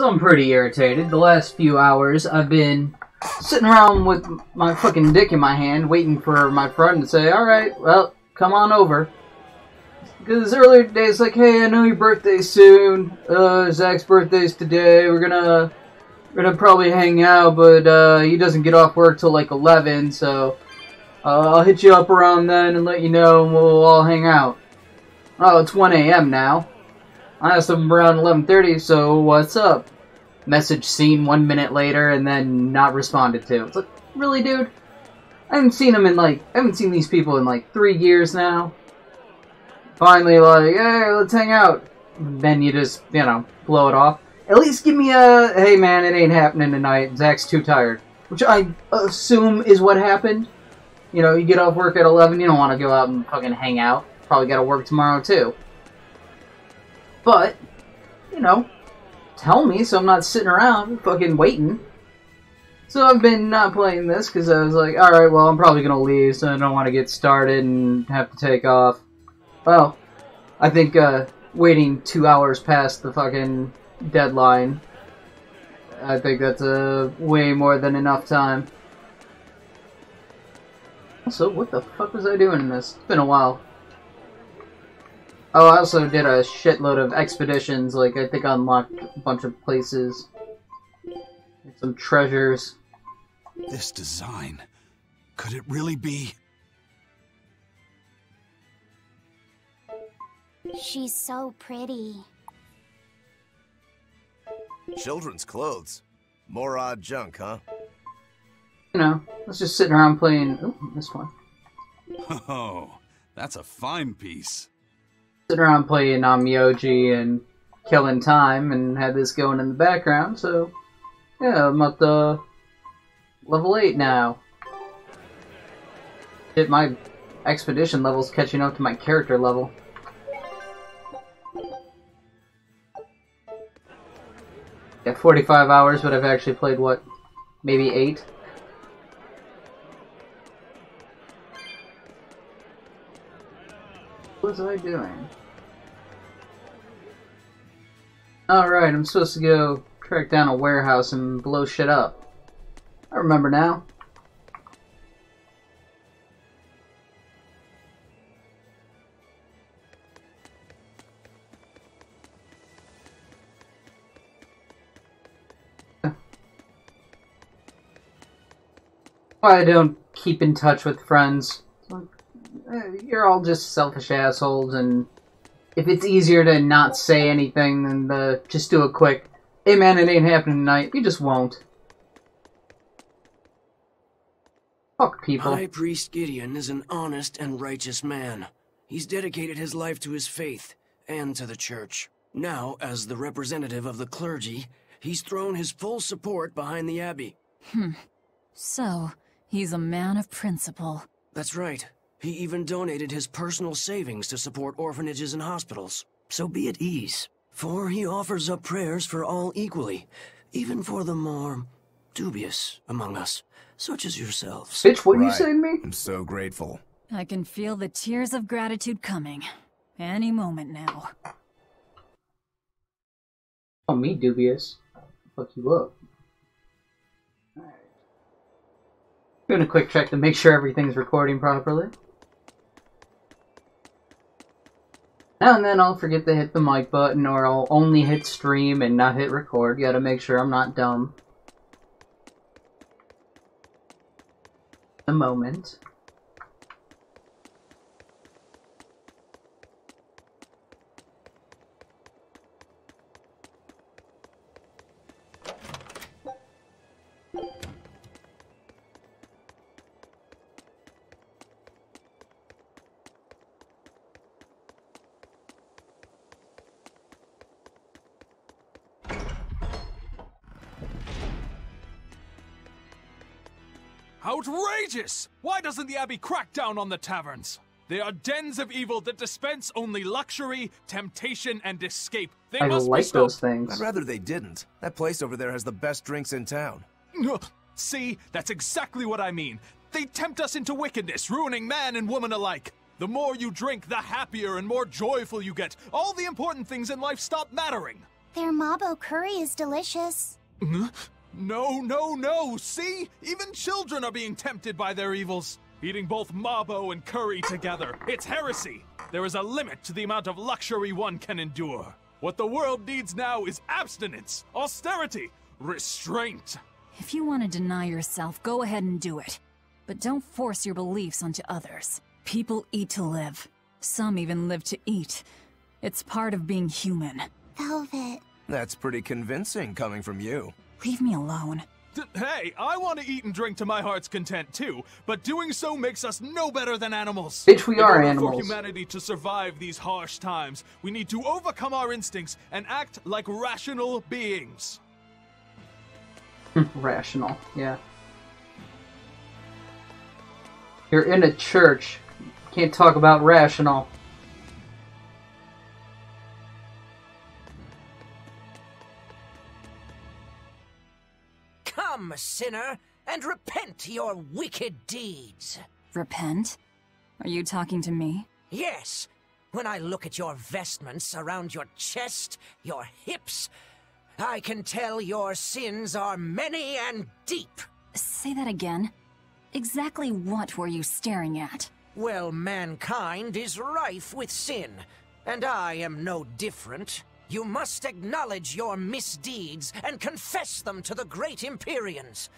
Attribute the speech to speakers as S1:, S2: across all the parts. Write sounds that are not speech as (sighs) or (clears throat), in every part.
S1: So I'm pretty irritated. The last few hours I've been sitting around with my fucking dick in my hand, waiting for my friend to say, alright, well, come on over. Because earlier today it's like, hey, I know your birthday's soon. Uh, Zach's birthday's today. We're gonna, we're gonna probably hang out, but uh, he doesn't get off work till like 11, so uh, I'll hit you up around then and let you know, and we'll all hang out. Oh, it's 1 a.m. now. I asked them around 11:30, so what's up? Message seen one minute later and then not responded to. It's like, really, dude? I haven't seen them in like, I haven't seen these people in like three years now. Finally, like, hey, let's hang out. Then you just, you know, blow it off. At least give me a, hey man, it ain't happening tonight. Zach's too tired. Which I assume is what happened. You know, you get off work at 11, you don't want to go out and fucking hang out. Probably gotta work tomorrow too. But, you know, tell me so I'm not sitting around fucking waiting. So I've been not playing this because I was like, alright, well, I'm probably going to leave, so I don't want to get started and have to take off. Well, I think uh, waiting two hours past the fucking deadline, I think that's uh, way more than enough time. Also, what the fuck was I doing in this? It's been a while. Oh, I also did a shitload of expeditions, like, I think I unlocked a bunch of places. Some treasures.
S2: This design. Could it really be?
S3: She's so pretty.
S4: Children's clothes. More odd junk, huh?
S1: You know, let's just sitting around playing. Ooh, this one. (laughs)
S2: Oh, that's a fine piece.
S1: Sitting around playing um, Onmyoji and killing time and had this going in the background, so yeah, I'm at the level 8 now. Shit, my expedition level's catching up to my character level. Yeah, 45 hours, but I've actually played, what, maybe 8? What was I doing? Alright, I'm supposed to go track down a warehouse and blow shit up. I remember now. Why I don't keep in touch with friends. Eh, You're all just selfish assholes, and if it's easier to not say anything than to just do a quick, hey man, it ain't happening tonight, you just won't. Fuck people.
S5: High Priest Gideon is an honest and righteous man. He's dedicated his life to his faith and to the church. Now, as the representative of the clergy, he's thrown his full support behind the abbey. Hmm.
S6: So, he's a man of principle.
S5: That's right. He even donated his personal savings to support orphanages and hospitals. So be at ease, for he offers up prayers for all equally, even for the more dubious among us, such as yourselves.
S1: Bitch, what you
S4: Right.
S1: say to me?
S4: I'm so grateful.
S6: I can feel the tears of gratitude coming. Any moment now.
S1: Oh, me dubious. Fuck you up. Alright. Doing a quick check to make sure everything's recording properly. Now and then I'll forget to hit the mic button, or I'll only hit stream and not hit record. You gotta make sure I'm not dumb. A moment.
S7: Outrageous! Why doesn't the Abbey crack down on the taverns? They are dens of evil that dispense only luxury, temptation, and escape. They
S1: I
S7: must
S1: like
S7: stopped.
S1: those things.
S4: I'd rather they didn't. That place over there has the best drinks in town.
S7: Ugh, (laughs) See, that's exactly what I mean. They tempt us into wickedness, ruining man and woman alike. The more you drink, the happier and more joyful you get. All the important things in life stop mattering.
S3: Their mabo curry is delicious. (laughs)
S7: No, no, no! See? Even children are being tempted by their evils. Eating both Mabo and curry together. It's heresy! There is a limit to the amount of luxury one can endure. What the world needs now is abstinence, austerity, restraint.
S6: If you want to deny yourself, go ahead and do it. But don't force your beliefs onto others. People eat to live. Some even live to eat. It's part of being human.
S3: Velvet.
S8: That's pretty convincing coming from you.
S6: Leave me alone.
S7: Th- Hey, I want to eat and drink to my heart's content too, but doing so makes us no better than animals.
S1: Bitch, we
S7: In
S1: are
S7: order
S1: animals.
S7: For humanity to survive these harsh times, we need to overcome our instincts and act like rational beings. (laughs)
S1: Rational, yeah. You're in a church. Can't talk about rational.
S9: Come, sinner, and repent your wicked deeds.
S6: Repent? Are you talking to me?
S9: Yes, when I look at your vestments around your chest, your hips, I can tell your sins are many and deep.
S6: Say that again. Exactly what were you staring at?
S9: Well, mankind is rife with sin, and I am no different. You must acknowledge your misdeeds and confess them to the great Empyreans.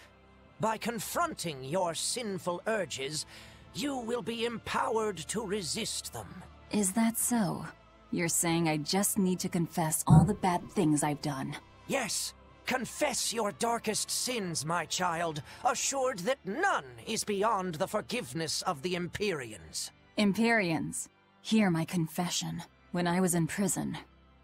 S9: By confronting your sinful urges, you will be empowered to resist them.
S6: Is that so? You're saying I just need to confess all the bad things I've done.
S9: Yes, confess your darkest sins, my child, assured that none is beyond the forgiveness of the Empyreans.
S6: Empyreans, hear my confession. When I was in prison,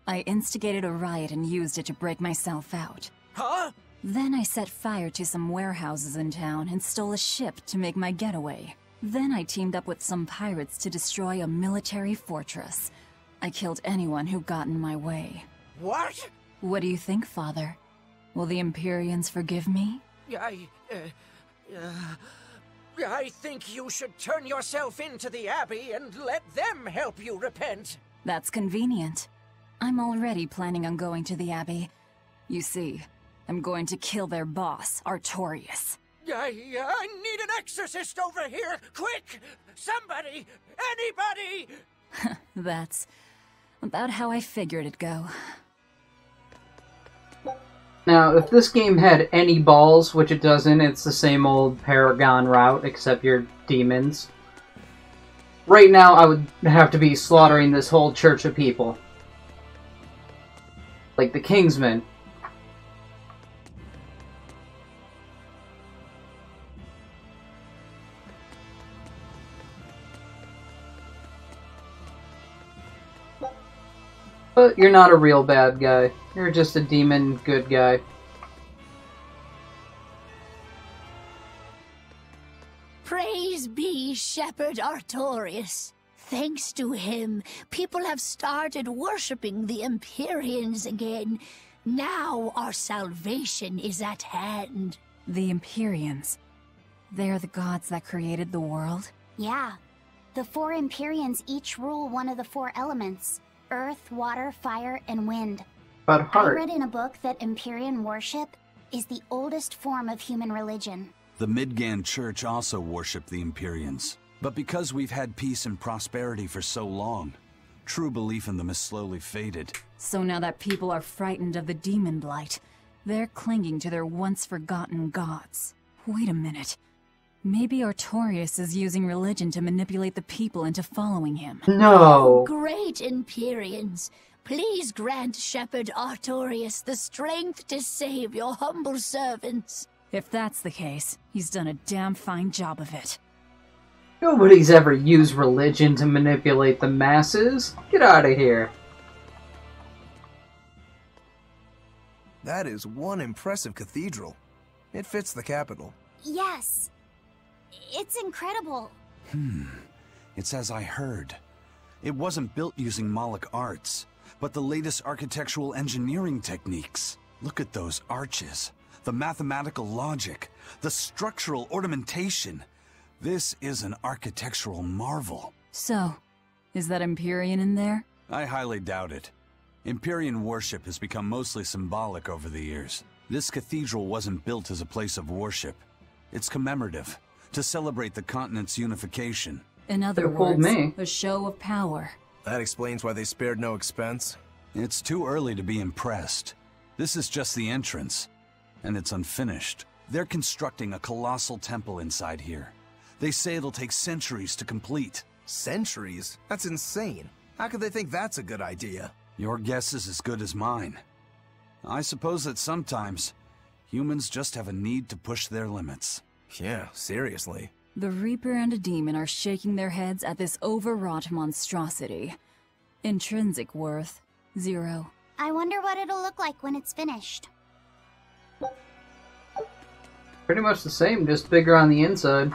S6: I instigated a riot and used it to break myself out.
S9: Huh?
S6: Then I set fire to some warehouses in town and stole a ship to make my getaway. Then I teamed up with some pirates to destroy a military fortress. I killed anyone who got in my way.
S9: What?
S6: What do you think, Father? Will the Empyreans forgive me?
S9: I. Uh, uh, I think you should turn yourself into the Abbey and let them help you repent.
S6: That's convenient. I'm already planning on going to the Abbey. You see, I'm going to kill their boss, Artorius.
S9: I, I need an exorcist over here! Quick! Somebody! Anybody! (laughs)
S6: That's about how I figured it'd go.
S1: Now, if this game had any balls, which it doesn't, it's the same old Paragon route, except you're demons. Right now, I would have to be slaughtering this whole church of people. Like the Kingsmen. But you're not a real bad guy. You're just a demon good guy.
S10: Praise be Shepherd Artorius. Thanks to him, people have started worshipping the Empyreans again. Now our salvation is at hand.
S6: The Empyreans. They're the gods that created the world?
S3: Yeah. The four Empyreans each rule one of the four elements earth, water, fire, and wind.
S1: But
S3: I read in a book that Empyrean worship is the oldest form of human religion.
S2: The Midgand Church also worshipped the Empyreans. But because we've had peace and prosperity for so long, true belief in them has slowly faded.
S6: So now that people are frightened of the demon blight, they're clinging to their once forgotten gods. Wait a minute. Maybe Artorius is using religion to manipulate the people into following him.
S1: No.
S10: Great Empyreans, please grant Shepherd Artorius the strength to save your humble servants.
S6: If that's the case, he's done a damn fine job of it.
S1: Nobody's ever used religion to manipulate the masses. Get out of here.
S8: That is one impressive cathedral. It fits the capital.
S3: Yes. It's incredible.
S2: Hmm. It's as I heard. It wasn't built using Malak arts, but the latest architectural engineering techniques. Look at those arches, the mathematical logic, the structural ornamentation. This is an architectural marvel.
S6: So, is that Empyrean in there?
S2: I highly doubt it. Empyrean worship has become mostly symbolic over the years. This cathedral wasn't built as a place of worship. It's commemorative, to celebrate the continent's unification.
S6: In other
S1: Could've
S6: words,
S1: me.
S6: a show of power.
S8: That explains why they spared no expense.
S2: It's too early to be impressed. This is just the entrance, and it's unfinished. They're constructing a colossal temple inside here. They say it'll take centuries to complete.
S8: Centuries? That's insane. How could they think that's a good idea?
S2: Your guess is as good as mine. I suppose that sometimes humans just have a need to push their limits.
S8: Yeah, seriously.
S6: The Reaper and a demon are shaking their heads at this overwrought monstrosity. Intrinsic worth, zero.
S3: I wonder what it'll look like when it's finished.
S1: Pretty much the same, just bigger on the inside.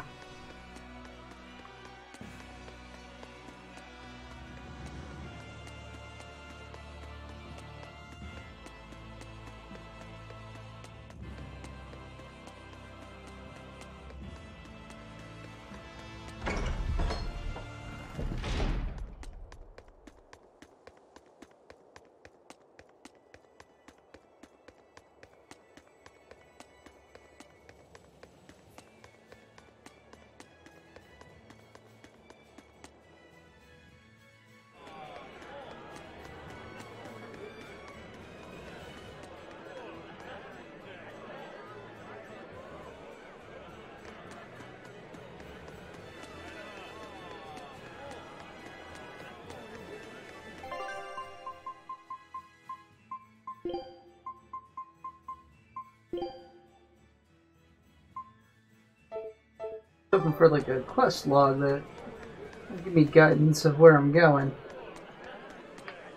S1: For like a quest log that give me guidance of where I'm going.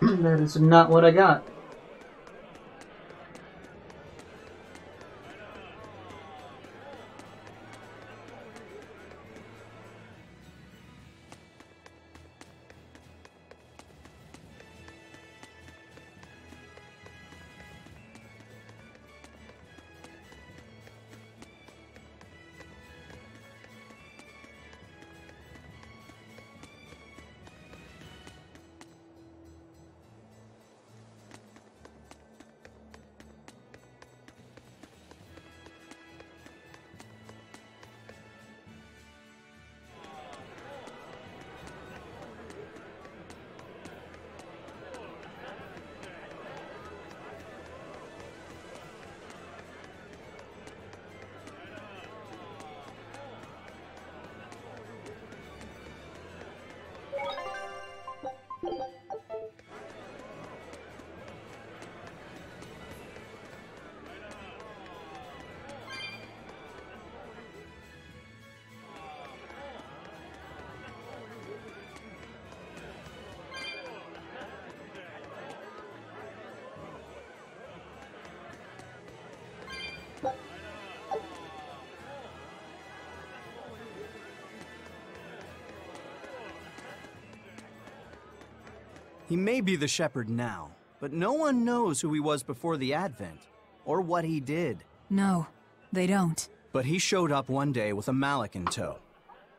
S1: (clears throat) that is not what I got.
S11: He may be the shepherd now, but no one knows who he was before the Advent, or what he did.
S6: No, they don't.
S11: But he showed up one day with a Malak in tow,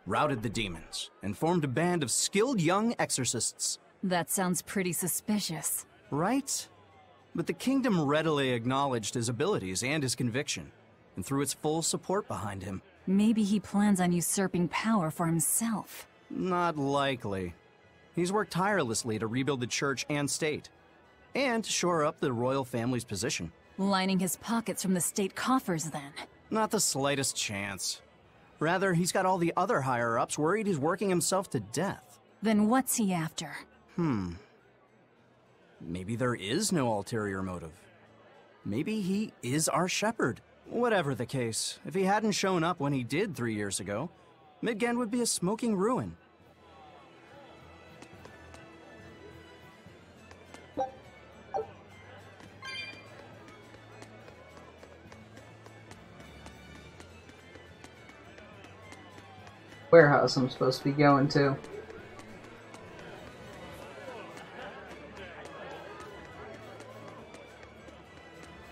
S11: routed the demons, and formed a band of skilled young exorcists.
S6: That sounds pretty suspicious.
S11: Right? But the kingdom readily acknowledged his abilities and his conviction, and threw its full support behind him.
S6: Maybe he plans on usurping power for himself.
S11: Not likely. He's worked tirelessly to rebuild the church and state, and to shore up the royal family's position.
S6: Lining his pockets from the state coffers, then.
S11: Not the slightest chance. Rather, he's got all the other higher ups worried he's working himself to death.
S6: Then what's he after?
S11: Hmm. Maybe there is no ulterior motive. Maybe he is our shepherd. Whatever the case, if he hadn't shown up when he did three years ago, Midgand would be a smoking ruin.
S1: Warehouse I'm supposed to be going to.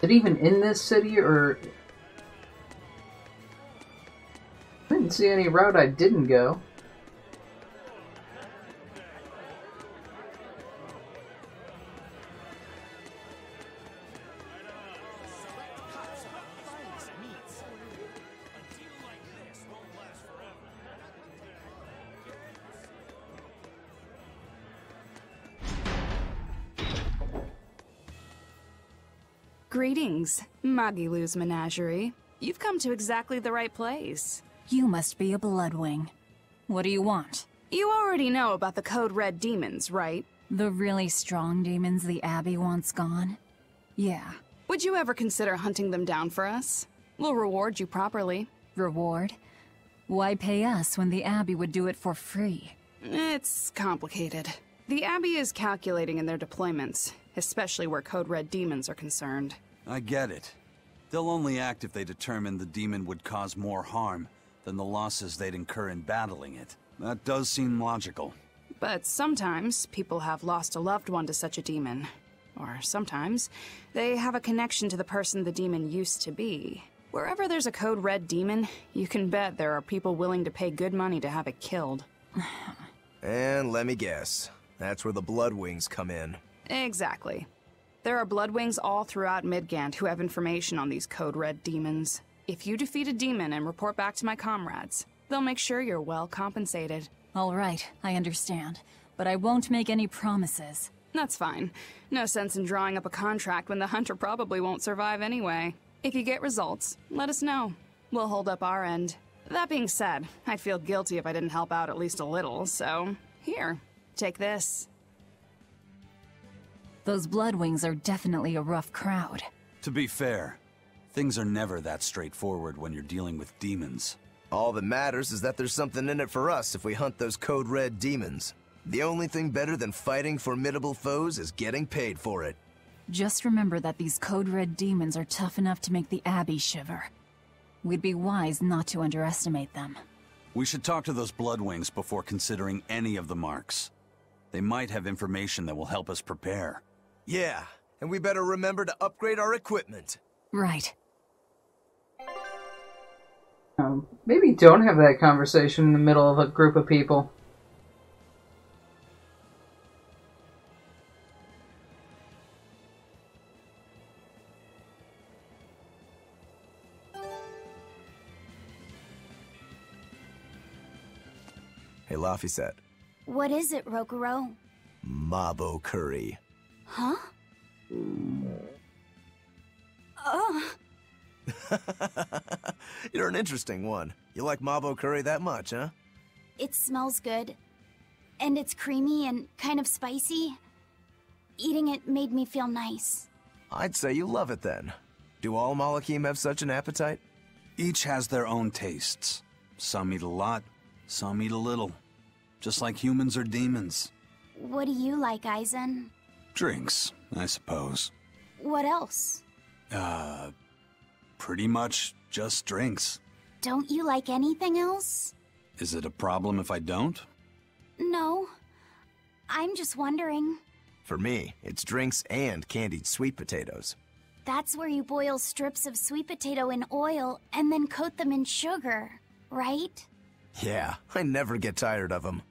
S1: It even in this city or I didn't see any route I didn't go.
S12: Greetings, Magilou's menagerie. You've come to exactly the right place.
S6: You must be a Bloodwing. What do you want?
S12: You already know about the Code Red demons, right?
S6: The really strong demons the Abbey wants gone? Yeah.
S12: Would you ever consider hunting them down for us? We'll reward you properly.
S6: Reward? Why pay us when the Abbey would do it for free?
S12: It's complicated. The Abbey is calculating in their deployments, especially where Code Red demons are concerned.
S2: I get it. They'll only act if they determine the demon would cause more harm than the losses they'd incur in battling it. That does seem logical.
S12: But sometimes people have lost a loved one to such a demon. Or sometimes they have a connection to the person the demon used to be. Wherever there's a Code Red demon, you can bet there are people willing to pay good money to have it killed. (sighs)
S8: and let me guess, that's where the Bloodwings come in.
S12: Exactly. There are Bloodwings all throughout Midgand who have information on these Code Red demons. If you defeat a demon and report back to my comrades, they'll make sure you're well compensated.
S6: All right, I understand. But I won't make any promises.
S12: That's fine. No sense in drawing up a contract when the hunter probably won't survive anyway. If you get results, let us know. We'll hold up our end. That being said, I'd feel guilty if I didn't help out at least a little, so... Here, take this.
S6: Those Bloodwings are definitely a rough crowd.
S2: To be fair, things are never that straightforward when you're dealing with demons.
S8: All that matters is that there's something in it for us if we hunt those Code Red demons. The only thing better than fighting formidable foes is getting paid for it.
S6: Just remember that these Code Red demons are tough enough to make the Abbey shiver. We'd be wise not to underestimate them.
S2: We should talk to those Bloodwings before considering any of the marks. They might have information that will help us prepare.
S8: Yeah, and we better remember to upgrade our equipment.
S6: Right.
S1: Um, maybe don't have that conversation in the middle of a group of people.
S8: Hey, Laphicet.
S3: What is it, Rokuro?
S8: Mabo curry.
S3: Huh? Ugh. (laughs)
S8: You're an interesting one. You like Mabo curry that much, huh?
S3: It smells good. And it's creamy and kind of spicy. Eating it made me feel nice.
S8: I'd say you love it then. Do all Malakim have such an appetite?
S2: Each has their own tastes. Some eat a lot, some eat a little. Just like humans or demons.
S3: What do you like, Eisen?
S2: Drinks, I suppose.
S3: What else?
S2: Uh, pretty much just drinks.
S3: Don't you like anything else?
S2: Is it a problem if I don't?
S3: No. I'm just wondering.
S8: For me, it's drinks and candied sweet potatoes.
S3: That's where you boil strips of sweet potato in oil and then coat them in sugar, right?
S8: Yeah, I never get tired of them.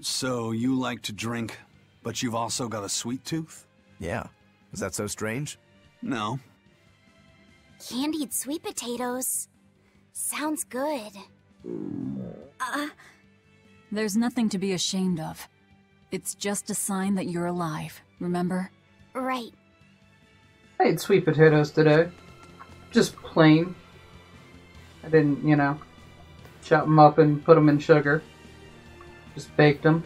S2: So you like to drink, but you've also got a sweet tooth?
S8: Yeah. Is that so strange?
S2: No.
S3: Candied sweet potatoes. Sounds good. Uh...
S6: There's nothing to be ashamed of. It's just a sign that you're alive, remember?
S3: Right.
S1: I ate sweet potatoes today. Just plain. I didn't, you know, chop them up and put them in sugar. Just baked them.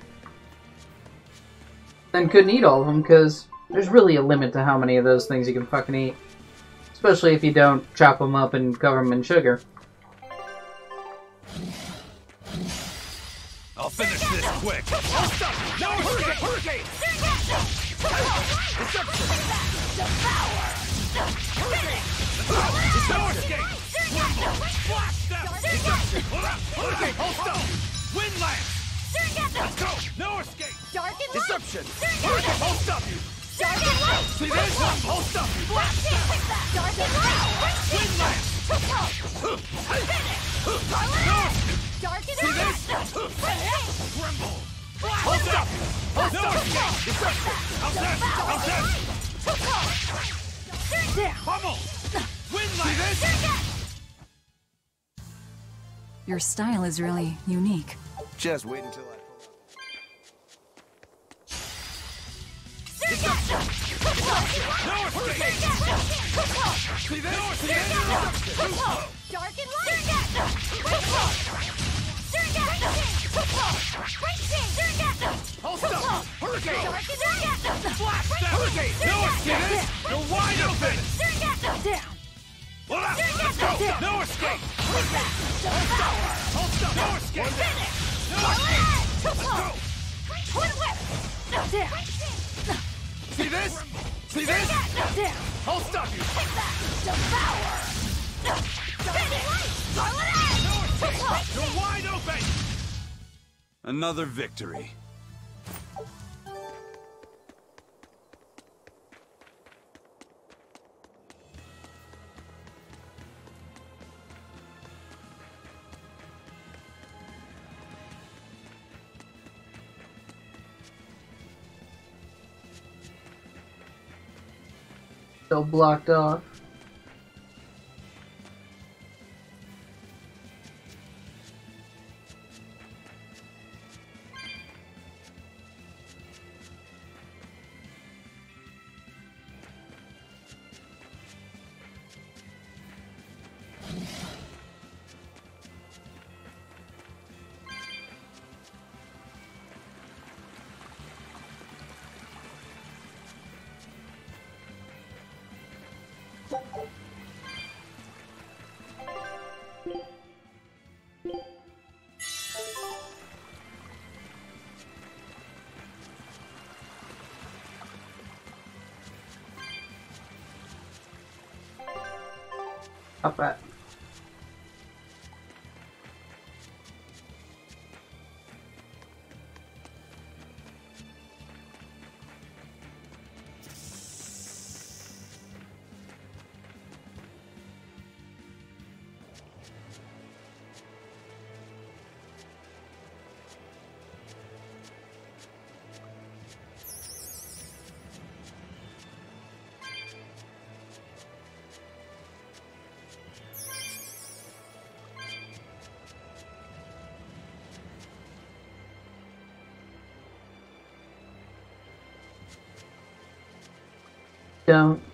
S1: Then couldn't eat all of them because there's really a limit to how many of those things you can fucking eat. Especially if you don't chop them up and cover them in sugar.
S7: I'll finish this quick. Oh, stop! No hurricane! Hurricane! Hurricane! Hold stop! Wind lance! Let's go! No escape!
S13: Dark and
S7: Deception! Stop you!
S13: Dark and light!
S7: See this? Hold stop you!
S13: Black step! Dark and light!
S7: Wind lance!
S13: Dark and
S7: See this? Tremble! Hold stop! Hold no escape! Deception! How's that? How's that? Pummel! Wind lance! See this?
S6: Your style is really unique.
S8: Just wait until I
S14: Dark and light!
S2: Hurricane!
S14: Dark and light!
S2: Blast them! Hurricane! No escape! You're wide open!
S14: Down!
S2: Hold up! Let's go! No escape! Hold up! No escape! Let's go!
S14: Twin whip! Down!
S2: See this? See this? I'll stop you!
S14: Devour! Finish! Scarlet Edge!
S2: No escape! You're wide open!
S15: Another victory.
S1: Still blocked off. Don't.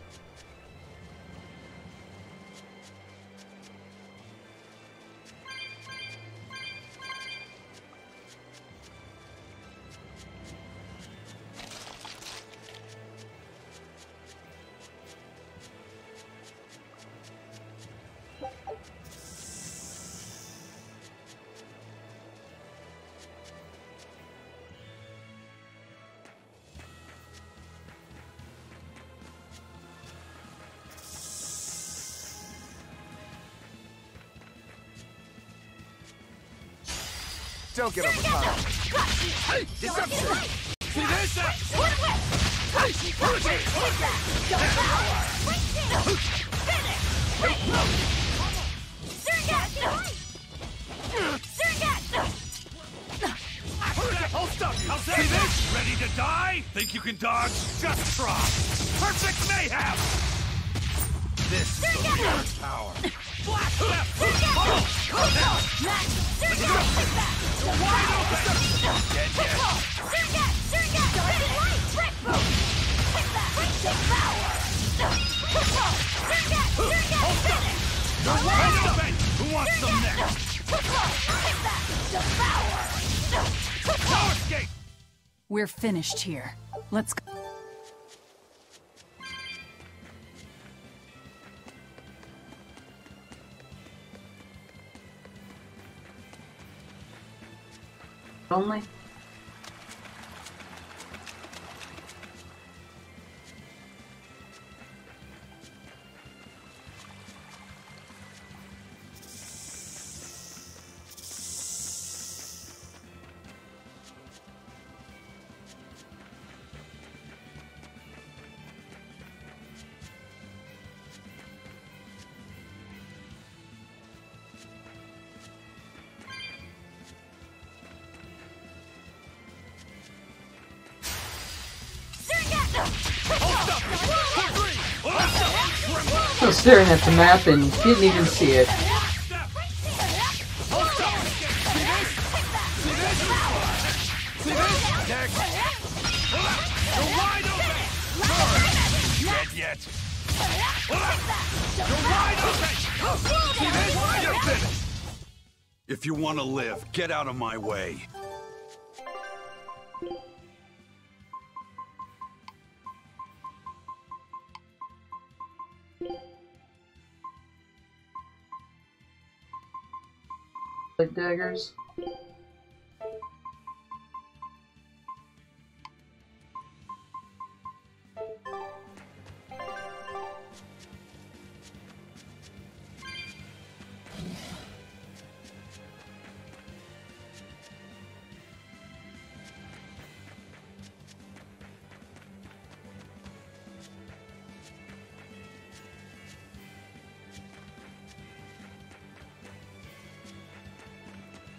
S8: Don't get overpowered.
S2: Hey! It's up! See this?
S14: Hurricane!
S2: I'll stop you! See this? Ready to die? Think you can dodge? Just try! Perfect mayhem! This is the power.
S6: We're finished here. Let's go.
S1: Only. Staring at the map and didn't even see it.
S2: If you want to live, get out of my way.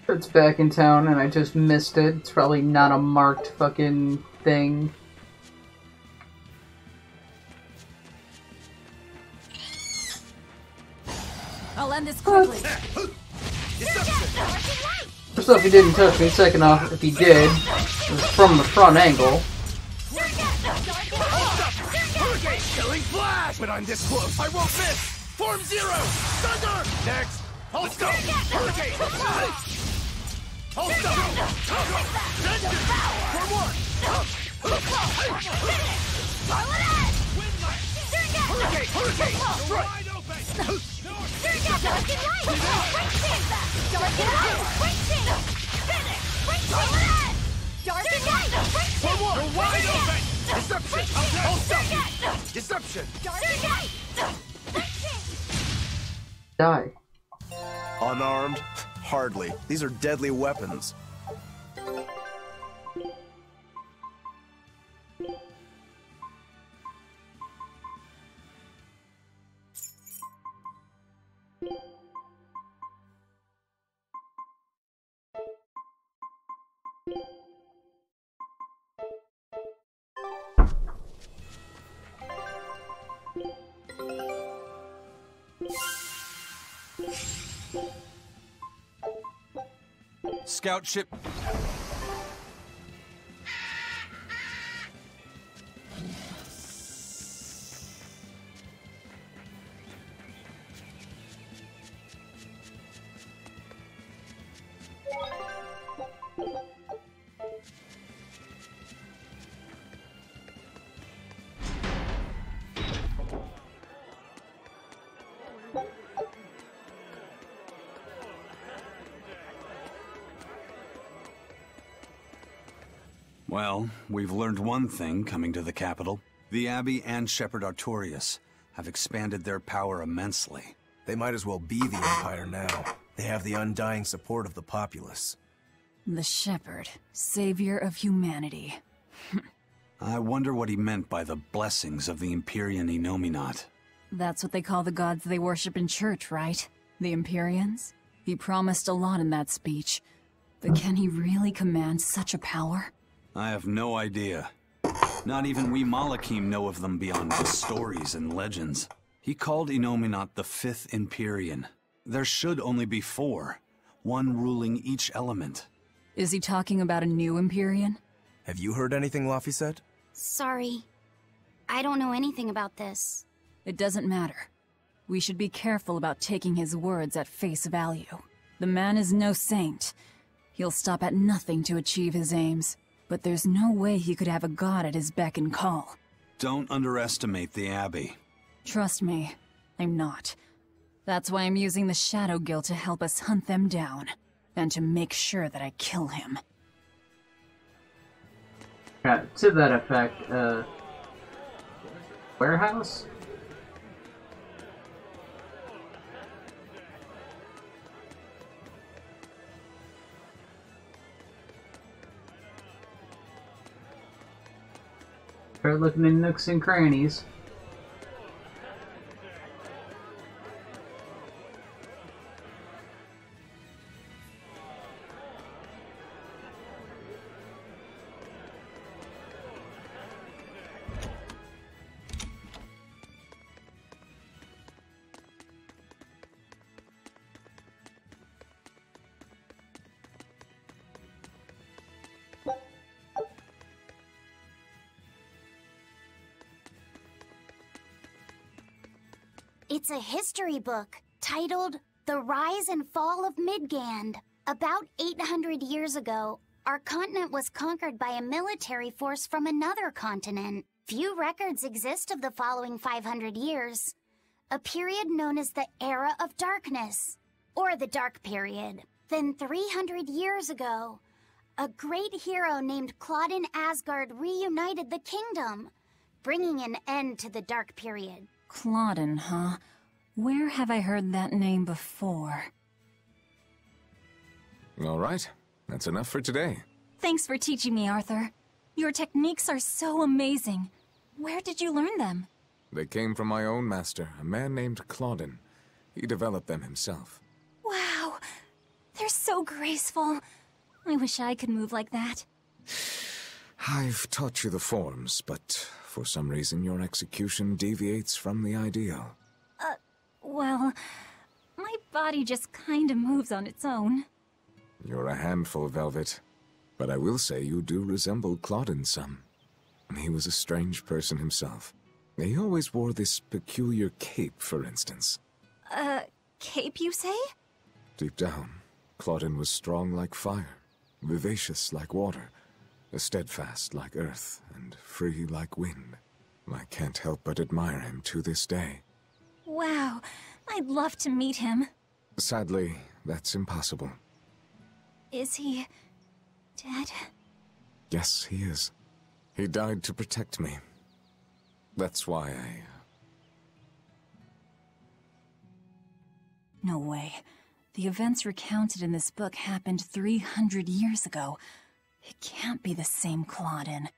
S1: It's back in town and I just missed it. It's probably not a marked fucking thing.
S6: I'll end this quickly.
S1: First off, he didn't touch me. Second off, if he did, it was from the front angle.
S13: Hurricane! Killing flash! When I'm this close, I won't miss! Form zero! Thunder! Next! Hold still! Hurricane! Hold still! Vengeance! Form one! Hurricane! Hurricane! Wide open! Form one! You're wide open! Deception! Hold still! Deception!
S1: Die.
S8: Unarmed? Hardly. These are deadly weapons.
S2: Scout ship. Well, we've learned one thing coming to the capital. The Abbey and Shepherd Artorius have expanded their power immensely.
S8: They might as well be the Empire now. They have the undying support of the populace.
S6: The Shepherd, savior of humanity. (laughs)
S2: I wonder what he meant by the blessings of the Empyrean Innominat.
S6: That's what they call the gods they worship in church, right? The Empyreans? He promised a lot in that speech. But can he really command such a power?
S2: I have no idea. Not even we Malakim know of them beyond the stories and legends. He called Innominat the Fifth Empyrean. There should only be four, one ruling each element.
S6: Is he talking about a new Empyrean?
S8: Have you heard anything, Laphicet?
S3: Sorry. I don't know anything about this.
S6: It doesn't matter. We should be careful about taking his words at face value. The man is no saint. He'll stop at nothing to achieve his aims. But there's no way he could have a god at his beck and call.
S2: Don't underestimate the Abbey.
S6: Trust me, I'm not. That's why I'm using the Shadow Guild to help us hunt them down. And to make sure that I kill him.
S1: Yeah, to that effect, uh... Warehouse? Start looking in nooks and crannies.
S3: It's a history book. titled The Rise and Fall of Midgand. About 800 years ago, our continent was conquered by a military force from another continent. Few records exist of the following 500 years, a period known as the Era of Darkness, or the Dark Period. Then 300 years ago, a great hero named Claudin Asgard reunited the kingdom, bringing an end to the Dark Period.
S6: Claudin, huh? Where have I heard that name before?
S16: All right, that's enough for today.
S6: Thanks for teaching me, Arthur. Your techniques are so amazing. Where did you learn them?
S16: They came from my own master, a man named Claudin. He developed them himself.
S6: Wow, they're so graceful. I wish I could move like that.
S16: I've taught you the forms, but for some reason your execution deviates from the ideal.
S6: Well, my body just kinda moves on its own.
S16: You're a handful, Velvet. But I will say you do resemble Claudin some. He was a strange person himself. He always wore this peculiar cape, for instance.
S6: Uh, cape, you say?
S16: Deep down, Claudin was strong like fire, vivacious like water, steadfast like earth, and free like wind. I can't help but admire him to this day.
S6: Wow, I'd love to meet him.
S16: Sadly, that's impossible.
S6: Is he... dead?
S16: Yes, he is. He died to protect me. That's why I...
S6: No way. The events recounted in this book happened 300 years ago. It can't be the same Claudin.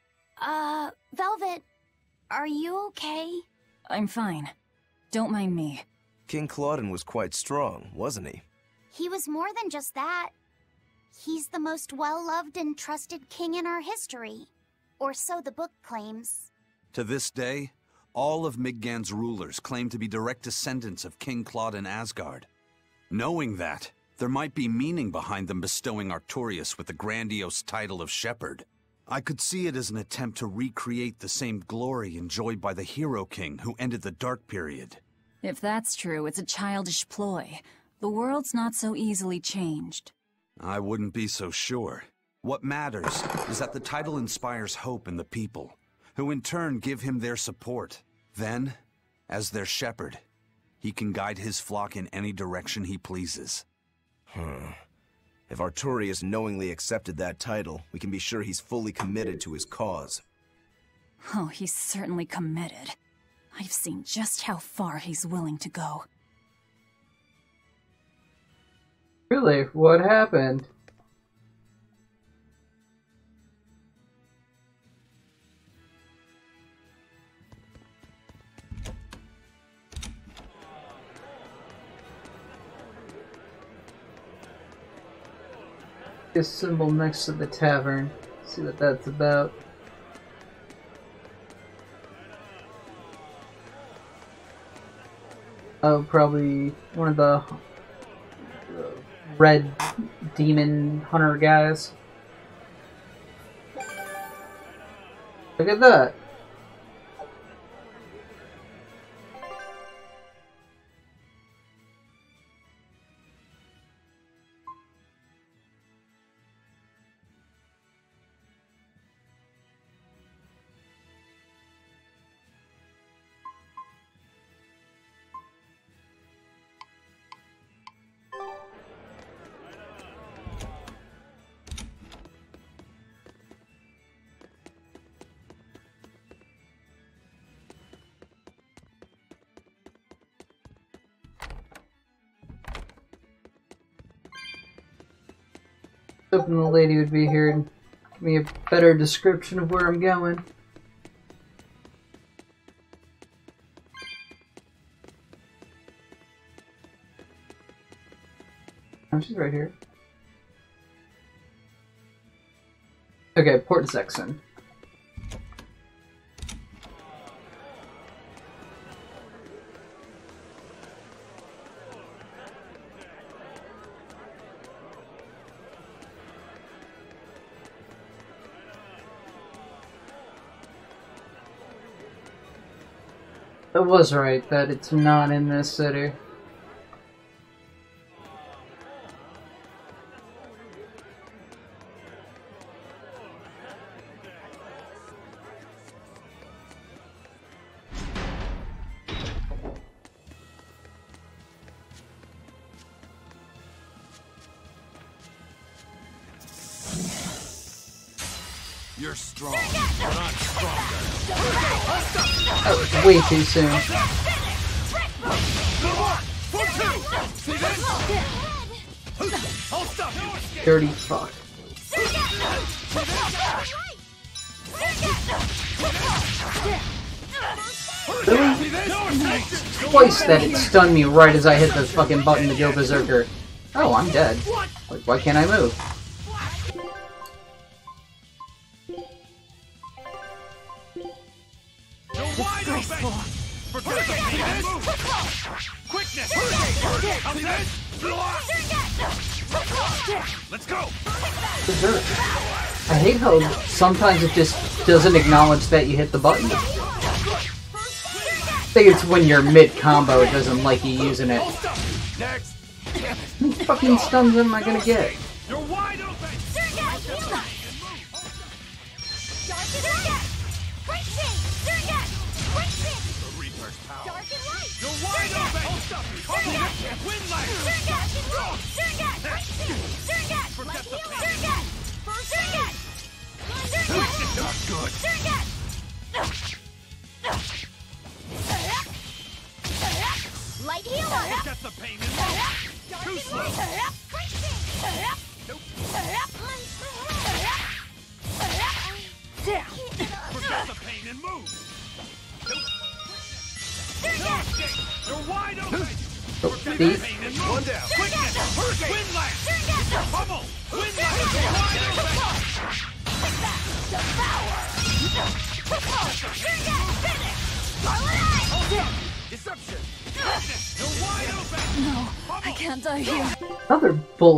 S3: Uh, Velvet, are you okay?
S6: I'm fine. Don't mind me.
S8: King Claudin was quite strong, wasn't he?
S3: He was more than just that. He's the most well-loved and trusted king in our history. Or so the book claims.
S2: To this day, all of Midgand's rulers claim to be direct descendants of King Claudin Asgard. Knowing that, there might be meaning behind them bestowing Artorius with the grandiose title of Shepherd. I could see it as an attempt to recreate the same glory enjoyed by the Hero King who ended the Dark Period.
S6: If that's true, it's a childish ploy. The world's not so easily changed.
S2: I wouldn't be so sure. What matters is that the title inspires hope in the people, who in turn give him their support. Then, as their shepherd, he can guide his flock in any direction he pleases.
S8: Hmm. If Artorius knowingly accepted that title, we can be sure he's fully committed to his cause.
S6: Oh, he's certainly committed. I've seen just how far he's willing to go.
S1: Really? What happened? This symbol next to the tavern. See what that's about. Oh, probably one of the red demon hunter guys. Look at that. Better description of where I'm going. Oh, she's right here. Okay, Port Zekson. Was right, that it's not in this city.
S13: You're strong, but I'm stronger.
S1: Oh, way too soon. Dirty fuck. Really? Twice that it stunned me right as I hit the fucking button to go berserker. Oh, I'm dead. Why can't I move? Sometimes it just doesn't acknowledge that you hit the button. I think it's when you're mid-combo it doesn't like you using it. How many fucking stuns am I gonna get?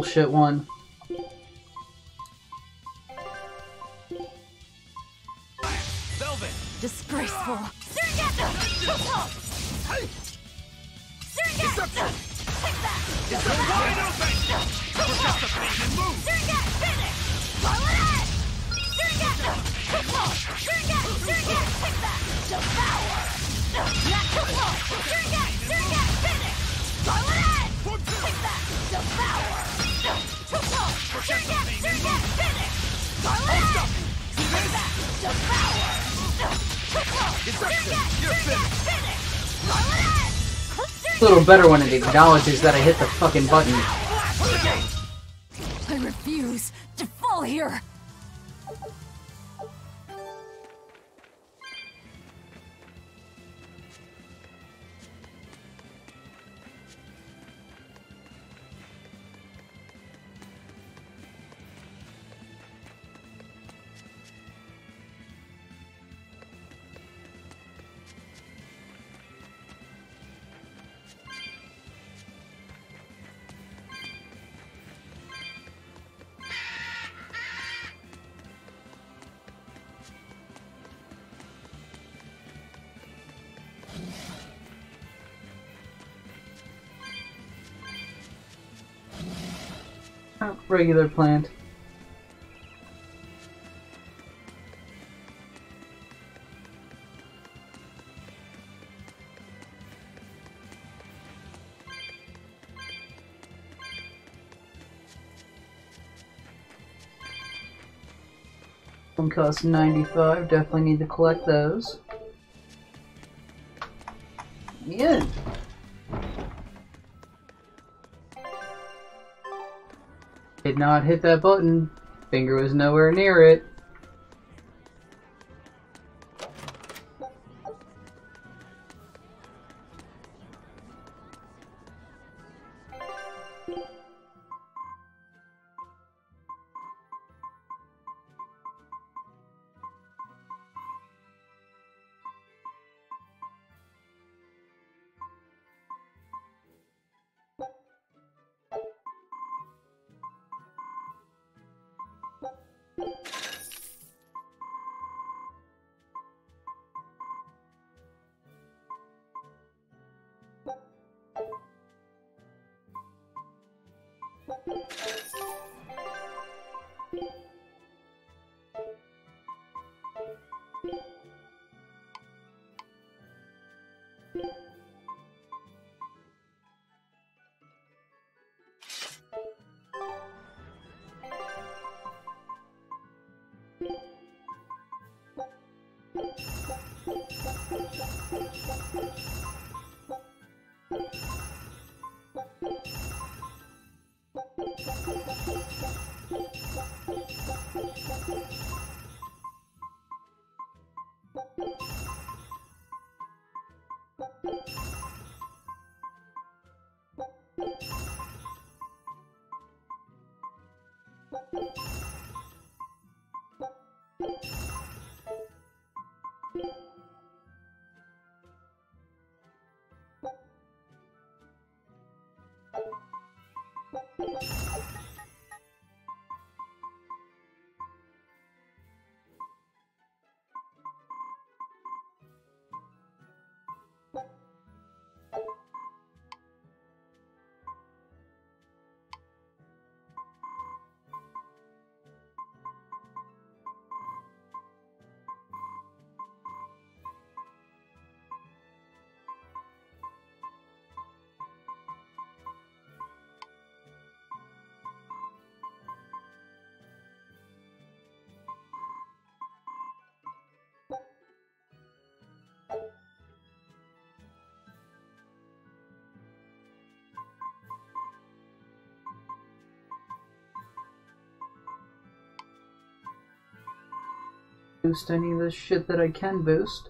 S1: Bullshit one. Better when it acknowledges that I hit the fucking button. Regular plant. One costs 95, definitely need to collect those. Did not hit that button. Finger was nowhere near it. Boost any of this shit that I can boost.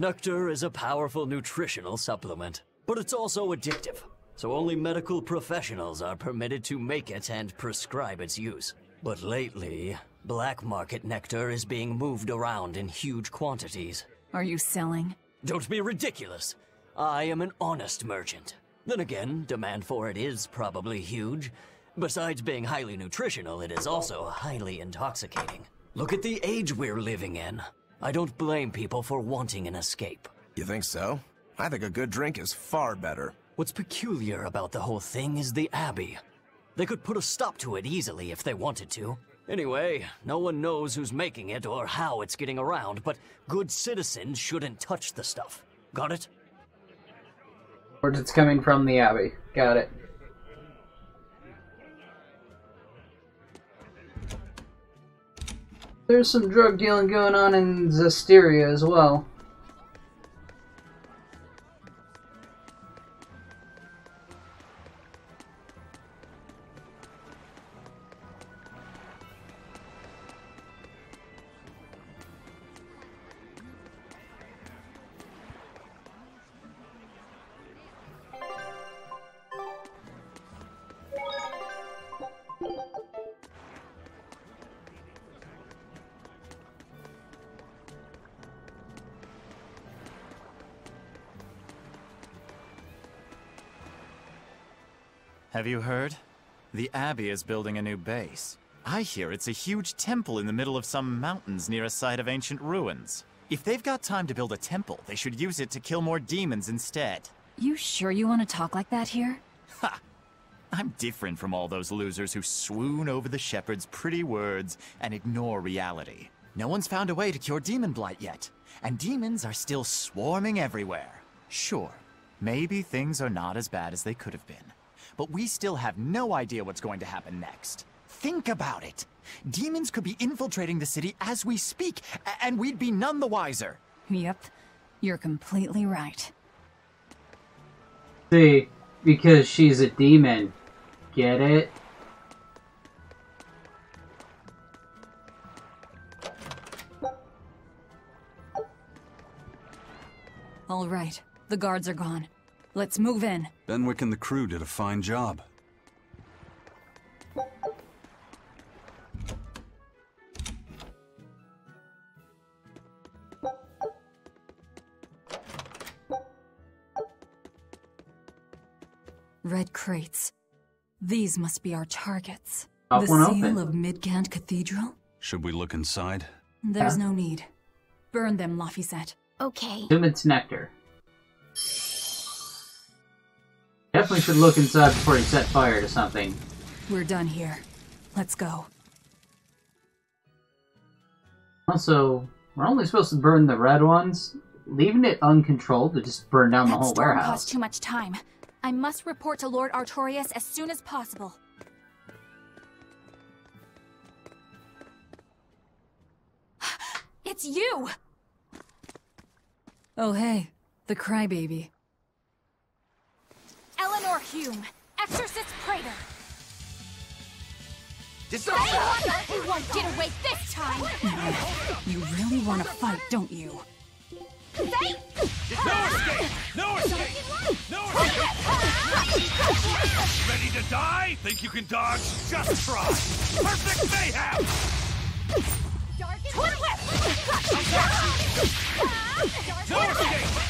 S17: Nectar is a powerful nutritional supplement, but it's also addictive, so only medical professionals are permitted to make it and prescribe its use. But lately, black market nectar is being moved around in huge quantities.
S6: Are you selling?
S17: Don't be ridiculous. I am an honest merchant. Then again, demand for it is probably huge. Besides being highly nutritional, it is also highly intoxicating. Look at the age we're living in. I don't blame people for wanting an escape.
S8: You think so? I think a good drink is far better.
S17: What's peculiar about the whole thing is the Abbey. They could put a stop to it easily if they wanted to. Anyway, no one knows who's making it or how it's getting around, but good citizens shouldn't touch the stuff. Got it?
S1: Or it's coming from the Abbey. Got it. There's some drug dealing going on in Zestiria as well.
S18: You heard? The Abbey is building a new base. I hear it's a huge temple in the middle of some mountains near a site of ancient ruins. If they've got time to build a temple, they should use it to kill more demons instead.
S6: You sure you want to talk like that here?
S18: Ha! I'm different from all those losers who swoon over the shepherd's pretty words and ignore reality. No one's found a way to cure demon blight yet, and demons are still swarming everywhere. Sure, maybe things are not as bad as they could have been, but we still have no idea what's going to happen next. Think about it. Demons could be infiltrating the city as we speak, and we'd be none the wiser.
S6: Yep, you're completely right.
S1: See, because she's a demon. Get it?
S6: All right, the guards are gone. Let's move in.
S2: Benwick and the crew did a fine job.
S6: Red crates. These must be our targets.
S1: Pop
S6: the seal
S1: open.
S6: of Midgand Cathedral?
S2: Should we look inside?
S6: There's no need. Burn them, Laphicet.
S3: Okay.
S1: Assume it's nectar. Definitely should look inside before you set fire to something.
S6: We're done here. Let's go.
S1: Also, we're only supposed to burn the red ones. Leaving it uncontrolled to just burn down the
S19: That
S1: whole
S19: storm
S1: warehouse.
S19: caused too much time. I must report to Lord Artorius as soon as possible. (gasps) It's you!
S6: Oh, hey, the crybaby.
S19: Eleanor Hume, Exorcist Praetor. You won't get away this time!
S6: You really want to fight, don't you?
S13: No escape! No escape! No escape! Ready to die? Think you can dodge? Just try! Perfect mayhem!
S19: Twin Whip!
S13: No escape! No escape!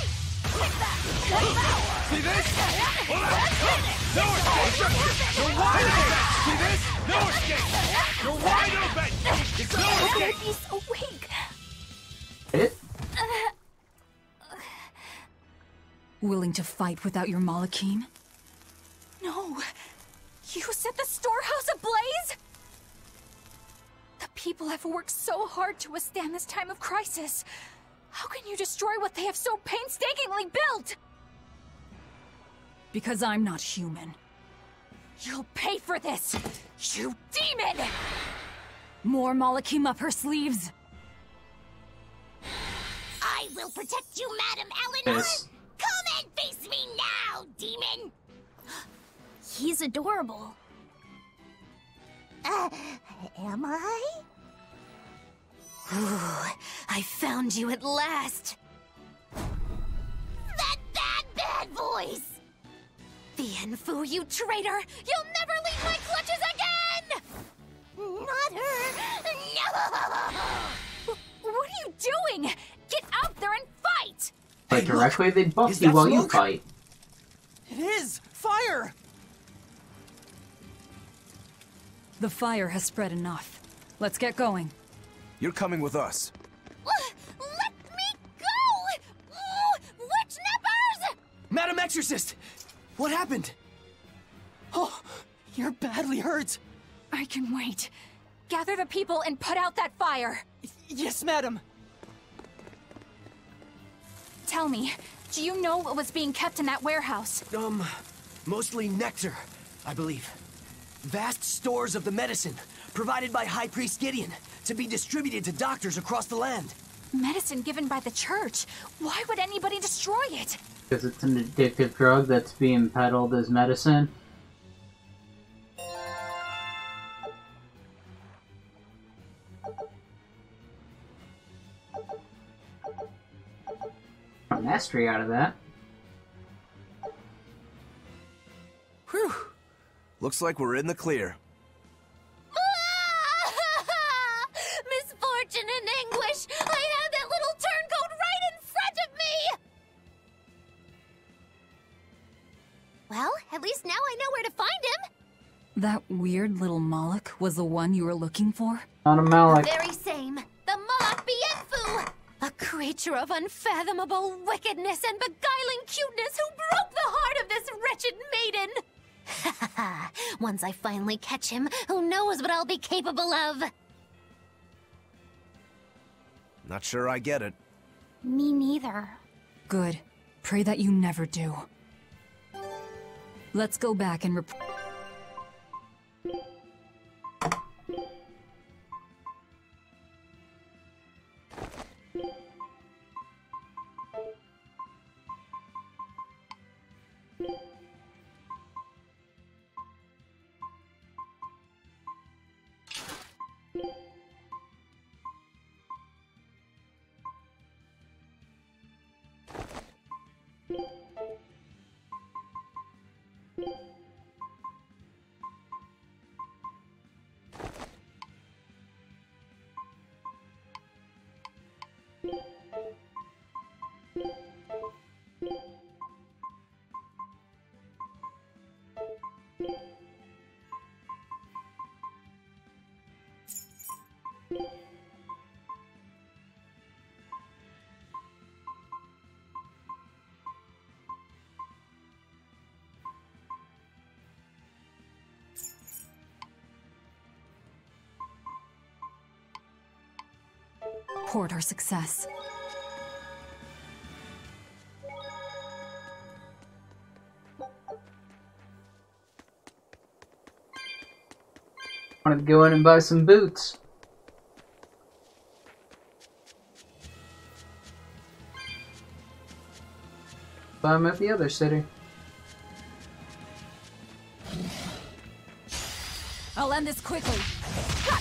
S13: See this? No escape! You're wide! See this? No escape! You're wide open! No escape!
S19: He's awake!
S1: It?
S6: Willing to fight without your Malakhim?
S19: No! You set the storehouse ablaze? The people have worked so hard to withstand this time of crisis. How can you destroy what they have so painstakingly built?
S6: Because I'm not human.
S19: You'll pay for this, you demon!
S6: More Malakhim up her sleeves.
S3: I will protect you, Madam Eleanor!
S1: Yes.
S3: Come and face me now, demon! He's adorable. Uh, am I?
S19: Ooh, I found you at last!
S3: That bad, bad voice!
S19: Bienfu, you traitor! You'll never leave my clutches again!
S3: Not her! No!
S19: What are you doing? Get out there and fight!
S1: But directly they buff you
S11: that
S1: while you fight.
S11: It is! Fire!
S6: The fire has spread enough. Let's get going.
S8: You're coming with us.
S19: Let me go! Witch nippers!
S11: Madam Exorcist! What happened? Oh, you're badly hurt.
S19: I can wait. Gather the people and put out that fire.
S11: Yes, madam.
S19: Tell me, do you know what was being kept in that warehouse?
S5: Um, mostly nectar, I believe. Vast stores of the medicine, provided by High Priest Gideon, to be distributed to doctors across the land.
S19: Medicine given by the church. Why would anybody destroy it?
S1: Because it's an addictive drug that's being peddled as medicine. Mastery out of that.
S8: Whew. Looks like we're in the clear.
S3: That
S6: weird little Malak was the one you were looking for?
S1: Not a Malak.
S3: The very same. The Malak Bienfu! A creature of unfathomable wickedness and beguiling cuteness who broke the heart of this wretched maiden! Ha (laughs) ha! Once I finally catch him, who knows what I'll be capable of?
S8: Not sure I get it.
S3: Me neither.
S6: Good. Pray that you never do. Let's go back and rep- report our success.
S1: Wanted to go in and buy some boots. Buy them at the other city.
S6: I'll end this quickly.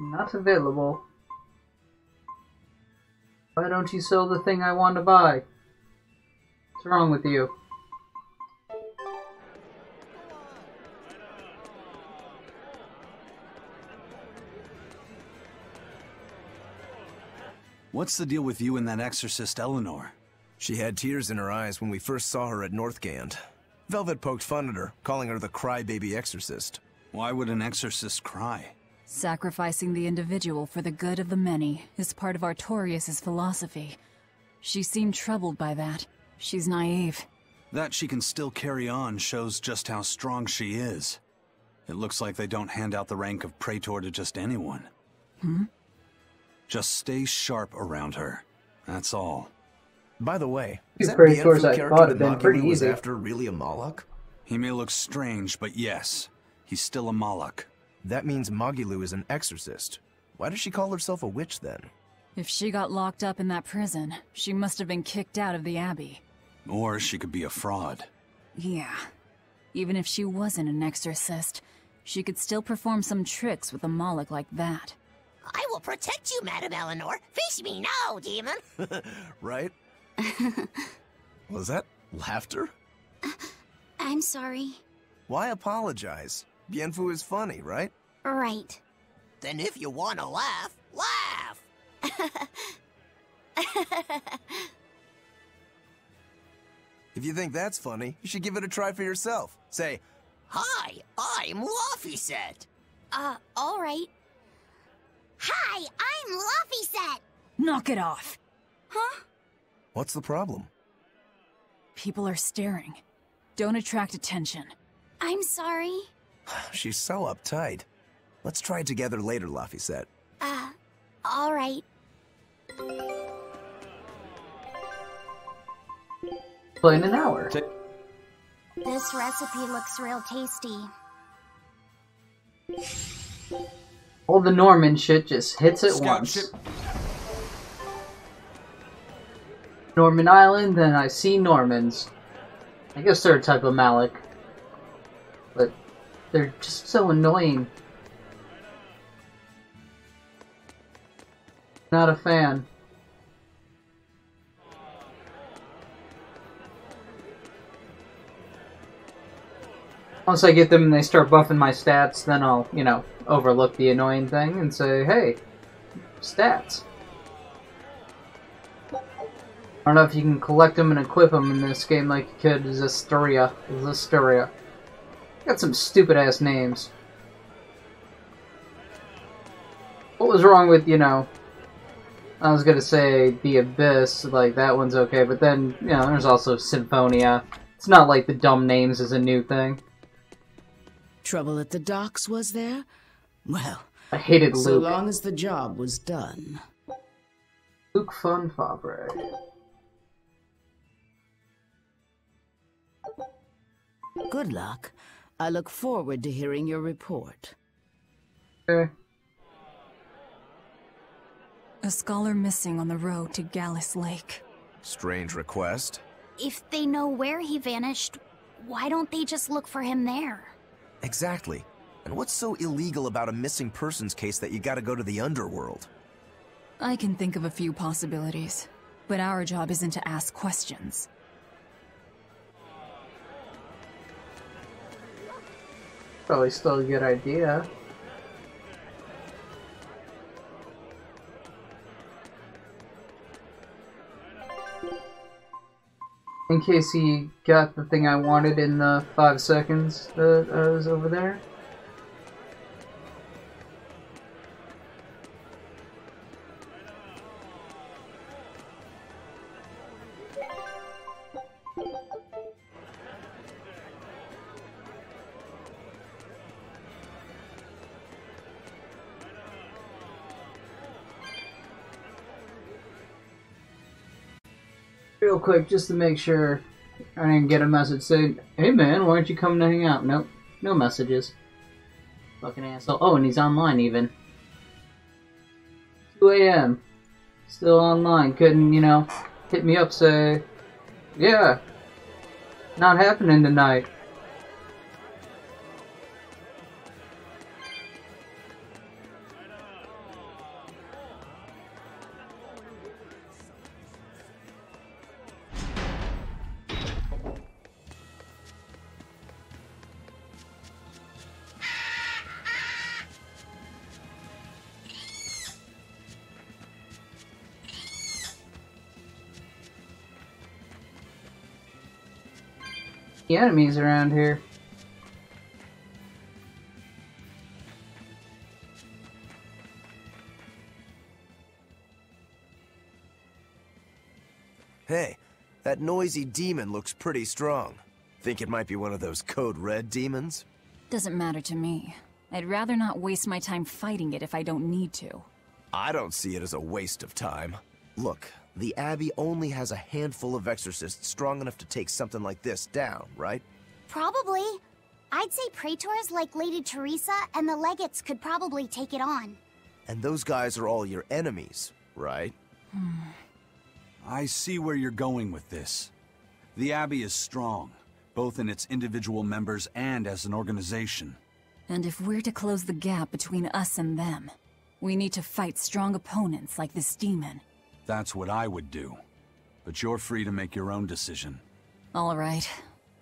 S1: Not available. Why don't you sell the thing I want to buy? What's wrong with you?
S2: What's the deal with you and that exorcist Eleanor?
S8: She had tears in her eyes when we first saw her at Northgand. Velvet poked fun at her, calling her the crybaby exorcist.
S2: Why would an exorcist cry?
S6: Sacrificing the individual for the good of the many is part of Artorius' philosophy. She seemed troubled by that. She's naive.
S2: That she can still carry on shows just how strong she is. It looks like they don't hand out the rank of Praetor to just anyone.
S6: Hmm?
S2: Just stay sharp around her. That's all.
S8: By the way,
S1: These
S8: is that
S1: Praetors
S8: Bienfu
S1: I
S8: character
S1: fought
S8: that
S1: have been pretty
S8: was
S1: easy.
S8: after really a Malak?
S2: He may look strange, but yes, he's still a Malak.
S8: That means Magilou is an exorcist. Why does she call herself a witch then?
S6: If she got locked up in that prison, she must have been kicked out of the Abbey.
S2: Or she could be a fraud.
S6: Yeah. Even if she wasn't an exorcist, she could still perform some tricks with a Malak like that.
S20: I will protect you, Madame Eleanor. Face me now, demon. (laughs)
S8: right? (laughs) Was that laughter?
S3: I'm sorry.
S8: Why apologize? Bienfu is funny, right?
S3: Right.
S20: Then if you want to laugh, laugh. (laughs)
S8: If you think that's funny, you should give it a try for yourself. Say,
S20: Hi, I'm Laphicet.
S3: Uh, all right. Hi, I'm Laphicet.
S6: Knock it off!
S3: Huh?
S8: what's the problem?
S6: People are staring. Don't attract attention.
S3: I'm sorry. (sighs)
S8: She's so uptight. Let's try it together later, Laphicet.
S3: Uh, all right.
S1: Play in an hour.
S3: This recipe looks real tasty.
S1: All the Norman shit just hits at
S2: Scout
S1: once.
S2: ship.
S1: Normin Island, then I see Normans. I guess they're a type of Malak. They're just so annoying. Not a fan. Once I get them and they start buffing my stats, then I'll, you know, overlook the annoying thing and say, hey, stats. I don't know if you can collect them and equip them in this game like you could Zestiria. Zestiria. Got some stupid ass names. What was wrong with, you know, I was gonna say The Abyss, like that one's okay, but then, you know, there's also Symphonia. It's not like the dumb names is a new thing.
S21: Trouble at the docks, was there? Well,
S1: I hated
S21: so
S1: Luke.
S21: long as the job was done.
S1: Luke fon Fabre.
S21: Good luck. I look forward to hearing your report.
S1: Okay.
S6: A scholar missing on the road to Gallus Lake.
S8: Strange request.
S3: If they know where he vanished, why don't they just look for him there?
S8: Exactly. And what's so illegal about a missing persons case that you gotta go to the underworld?
S6: I can think of a few possibilities, but our job isn't to ask questions.
S1: Probably still a good idea. In case he got the thing I wanted in the five seconds that I was over there. Quick, just to make sure I didn't get a message saying, "Hey man, why aren't you coming to hang out?" Nope, no messages. Fucking asshole. Oh, and he's online even. 2 a.m. Still online. Couldn't, you know, hit me up say, "Yeah, not happening tonight." Enemies around here.
S8: Hey, that noisy demon looks pretty strong. Think it might be one of those Code Red demons?
S6: Doesn't matter to me. I'd rather not waste my time fighting it if I don't need to.
S8: I don't see it as a waste of time. Look, the Abbey only has a handful of exorcists strong enough to take something like this down, right?
S3: Probably. I'd say praetors like Lady Teresa and the legates could probably take it on.
S8: And those guys are all your enemies, right? Hmm.
S2: I see where you're going with this. The Abbey is strong, both in its individual members and as an organization.
S6: And if we're to close the gap between us and them, we need to fight strong opponents like this demon.
S2: That's what I would do. But you're free to make your own decision.
S6: All right,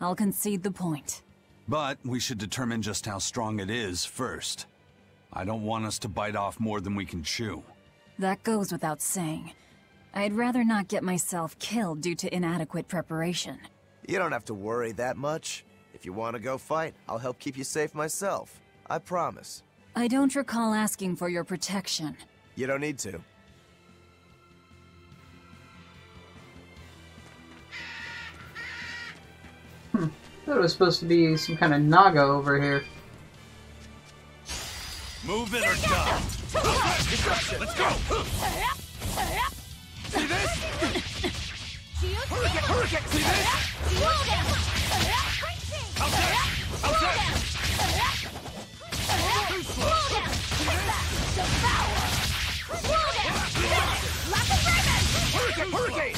S6: I'll concede the point.
S2: But we should determine just how strong it is first. I don't want us to bite off more than we can chew.
S6: That goes without saying. I'd rather not get myself killed due to inadequate preparation.
S8: You don't have to worry that much. If you want to go fight, I'll help keep you safe myself. I promise.
S6: I don't recall asking for your protection.
S8: You don't need to.
S1: Thought it was supposed to be some kind of Naga over here.
S13: Move it or die. Let's go. See this? Hurricane! Hurricane! See this? Outside! Outside! Too slow! Hurricane! Hurricane!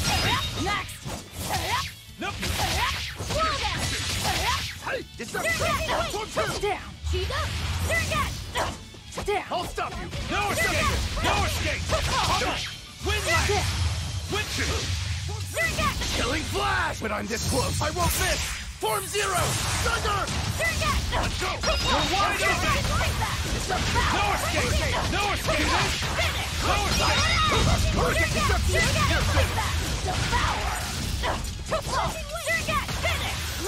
S10: Next!
S13: Nope!
S10: Hey,
S13: Deception! One, two!
S10: Down! Cheetah! Surrogate! Down!
S13: I'll stop you! No escape! No escape! Win last! Win Killing flash! When I'm this close, I won't miss! Form zero! Thunder! Let's go! You're wide open! No escape! No escape! No escape! Hurricane deception!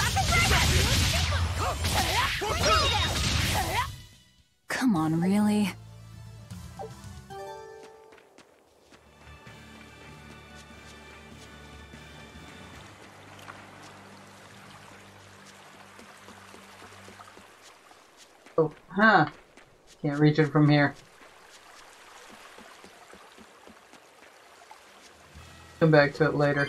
S13: You're
S6: Come on, really?
S1: Oh, huh. Can't reach it from here. Come back to it later.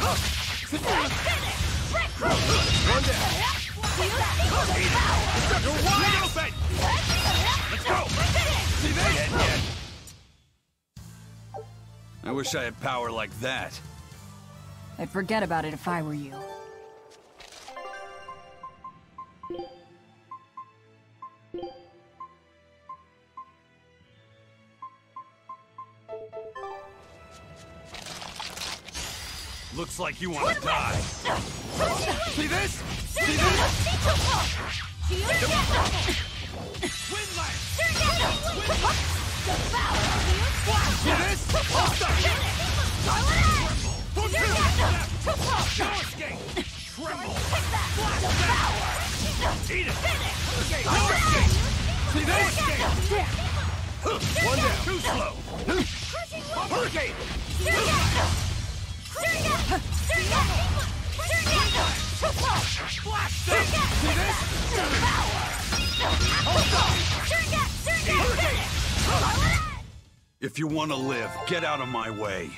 S2: I wish I had power like that.
S6: I'd forget about it if I were you.
S13: Looks like you want to die. See this? See this? Win last! See this? One, two! No escape! Tremble! Eat it! See this? One down! Too slow! Hurricane!
S2: If you want to live, get out of my way.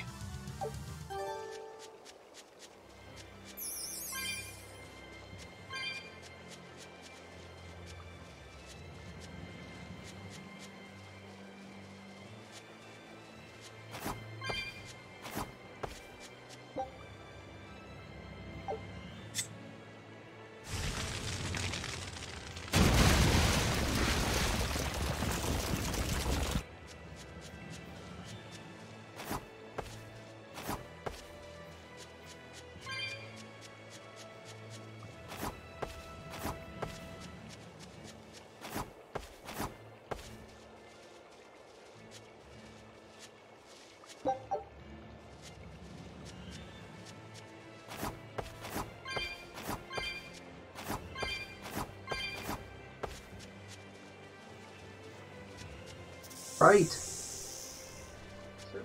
S1: Right.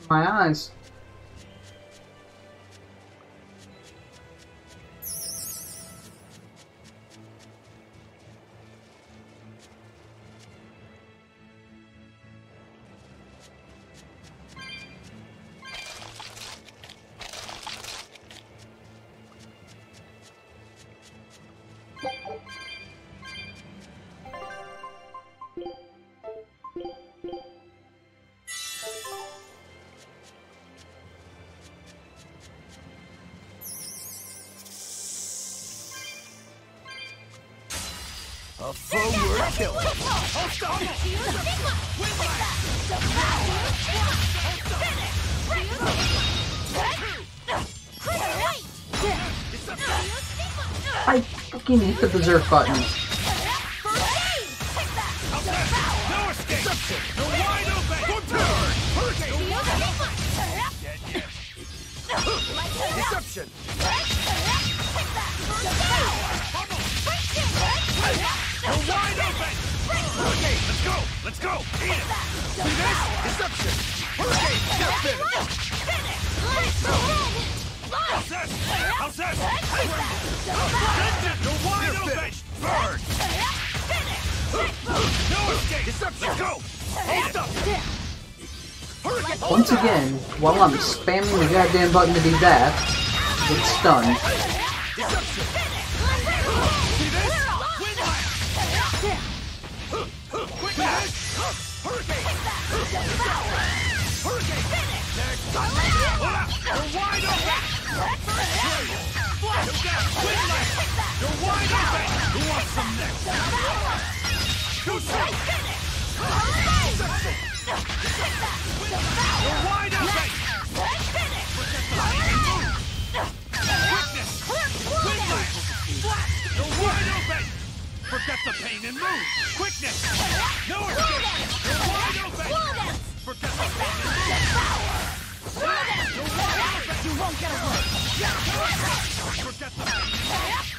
S1: My eyes. I fucking hit the berserk button.
S8: Let's go. Let's go. Eat it. See this? Deception. Hurricane. Step finish. How's this? How's this? You're wide open. Burn. No escape. Deception. Let's go. Hold up.
S1: Once again, while I'm spamming the goddamn button to do that, it's stunned.
S8: Forget the pain and move! Quickness! No escape! You're wide open! Forget the pain and move! You're wide open! You won't get away! Forget the pain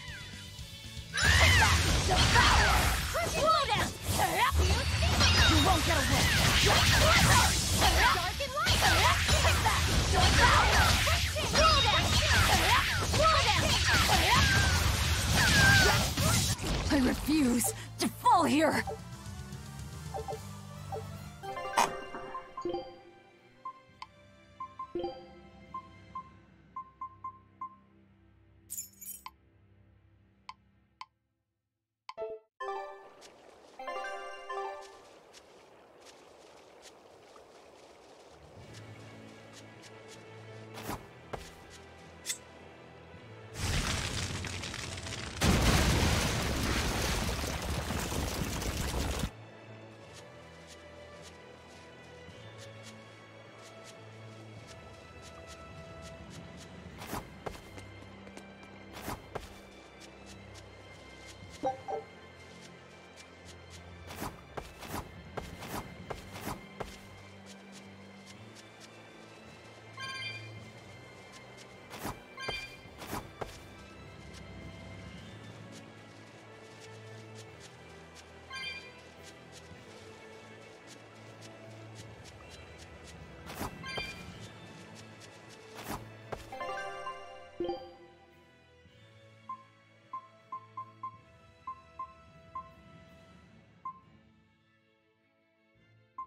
S6: I refuse to fall here.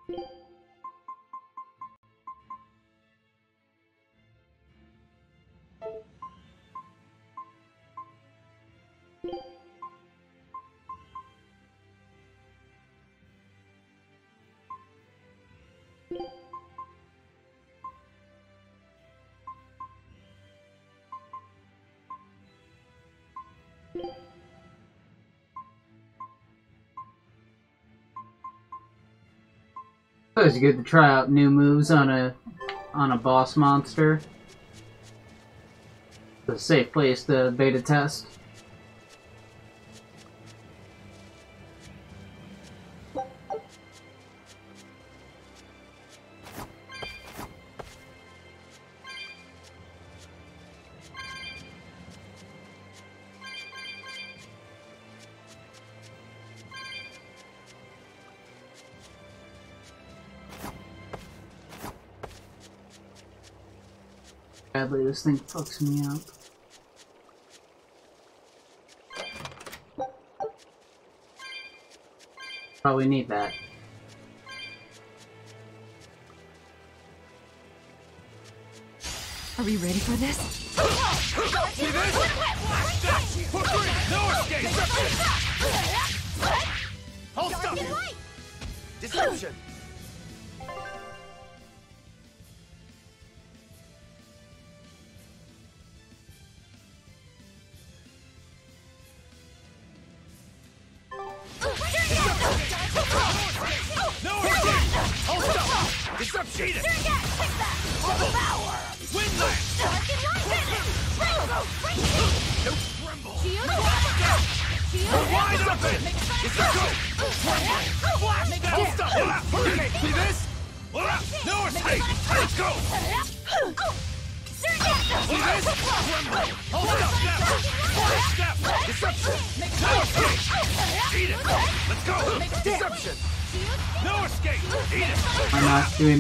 S6: It's always good to try out new moves on a
S1: on a boss monster. It's a safe place to beta test. This thing fucks me up. Probably need that.
S19: Are we ready for this?
S13: See this? For free! No escape! I'll stop you!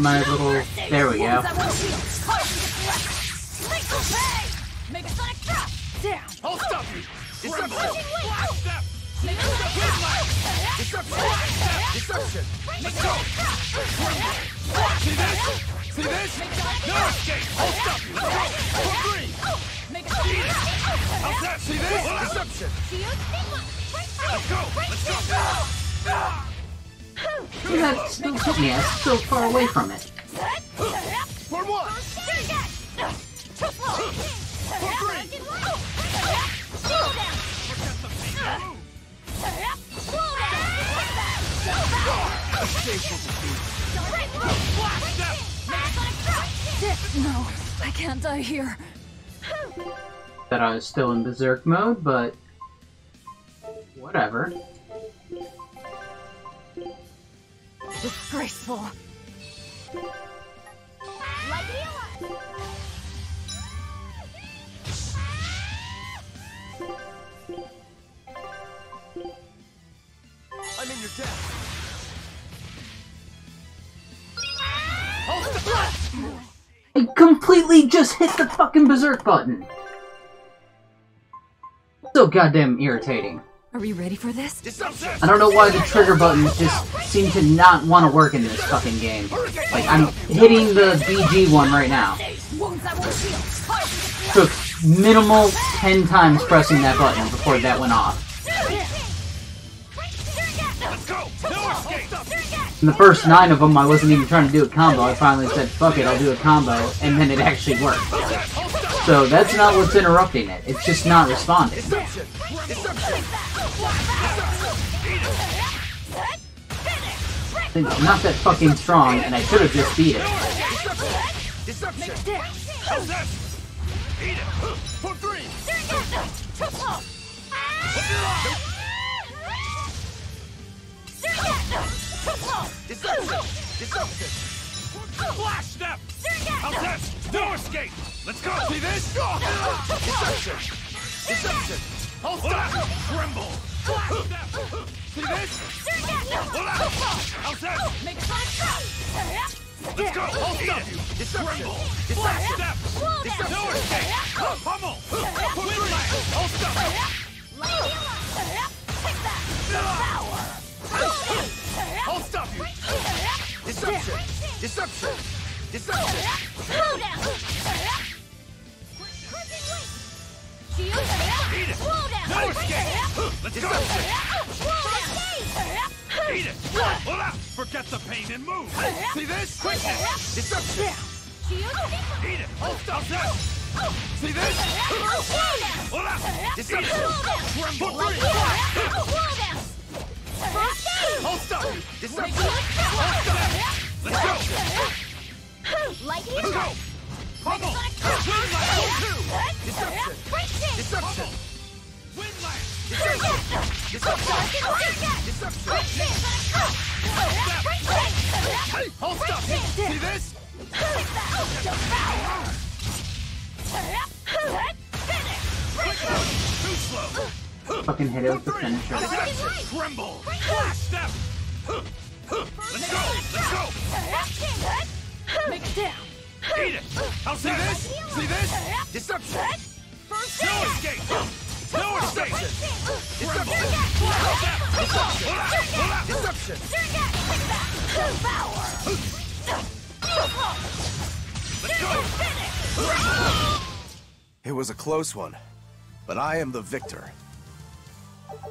S1: My
S13: No,
S1: I
S19: can't die here.
S1: That I was still in berserk mode, but whatever.
S19: Disgraceful.
S13: I'm in your debt.
S1: I completely just hit the fucking berserk button. So goddamn irritating.
S19: Are we ready for this?
S1: I don't know why the trigger buttons just seem to not want to work in this fucking game. Like, I'm hitting the BG one right now. Took minimal 10 times pressing that button before that went off. In the first nine of them, I wasn't even trying to do a combo. I finally said, fuck it, I'll do a combo, and then it actually worked. So that's not what's interrupting it. It's just not responding. It's not that fucking strong, and I should have just beat it.
S13: Deception! How's that? Eat it! For three! Deception! Deception! Flash step! That? No escape! Let's go! See this? Deception! Deception! I'll stop! Tremble! Flash step! See this? How's that? Let's go! I'll stop you! Deception! Flash step! No escape! Pummel! Wind lance! I'll stop I'll stop you! Deception! Deception! Deception! Slow down! Eat it! No escape! Let's go! Eat it! Hola! Forget the pain and move! See this? Quickness! Deception! Eat it! Hold stop that! See this? Hola! Deception! Tremble! Hold stop! Deception! Hold stop! Let's go! Light healer! Pummel! Windlash! Deception! Deception! Windlash! Deception! Deception! Hey, hold up! See this? Too slow!
S1: Fucking hit it with the finisher.
S13: Tremble! Flash step! Let's go! Let's go!
S19: Make it down.
S13: Eat it! I'll see this! See this? Deception! No escape! No escape! Deception! Deception! Let's go!
S8: It was a close one, but I am the victor.
S13: A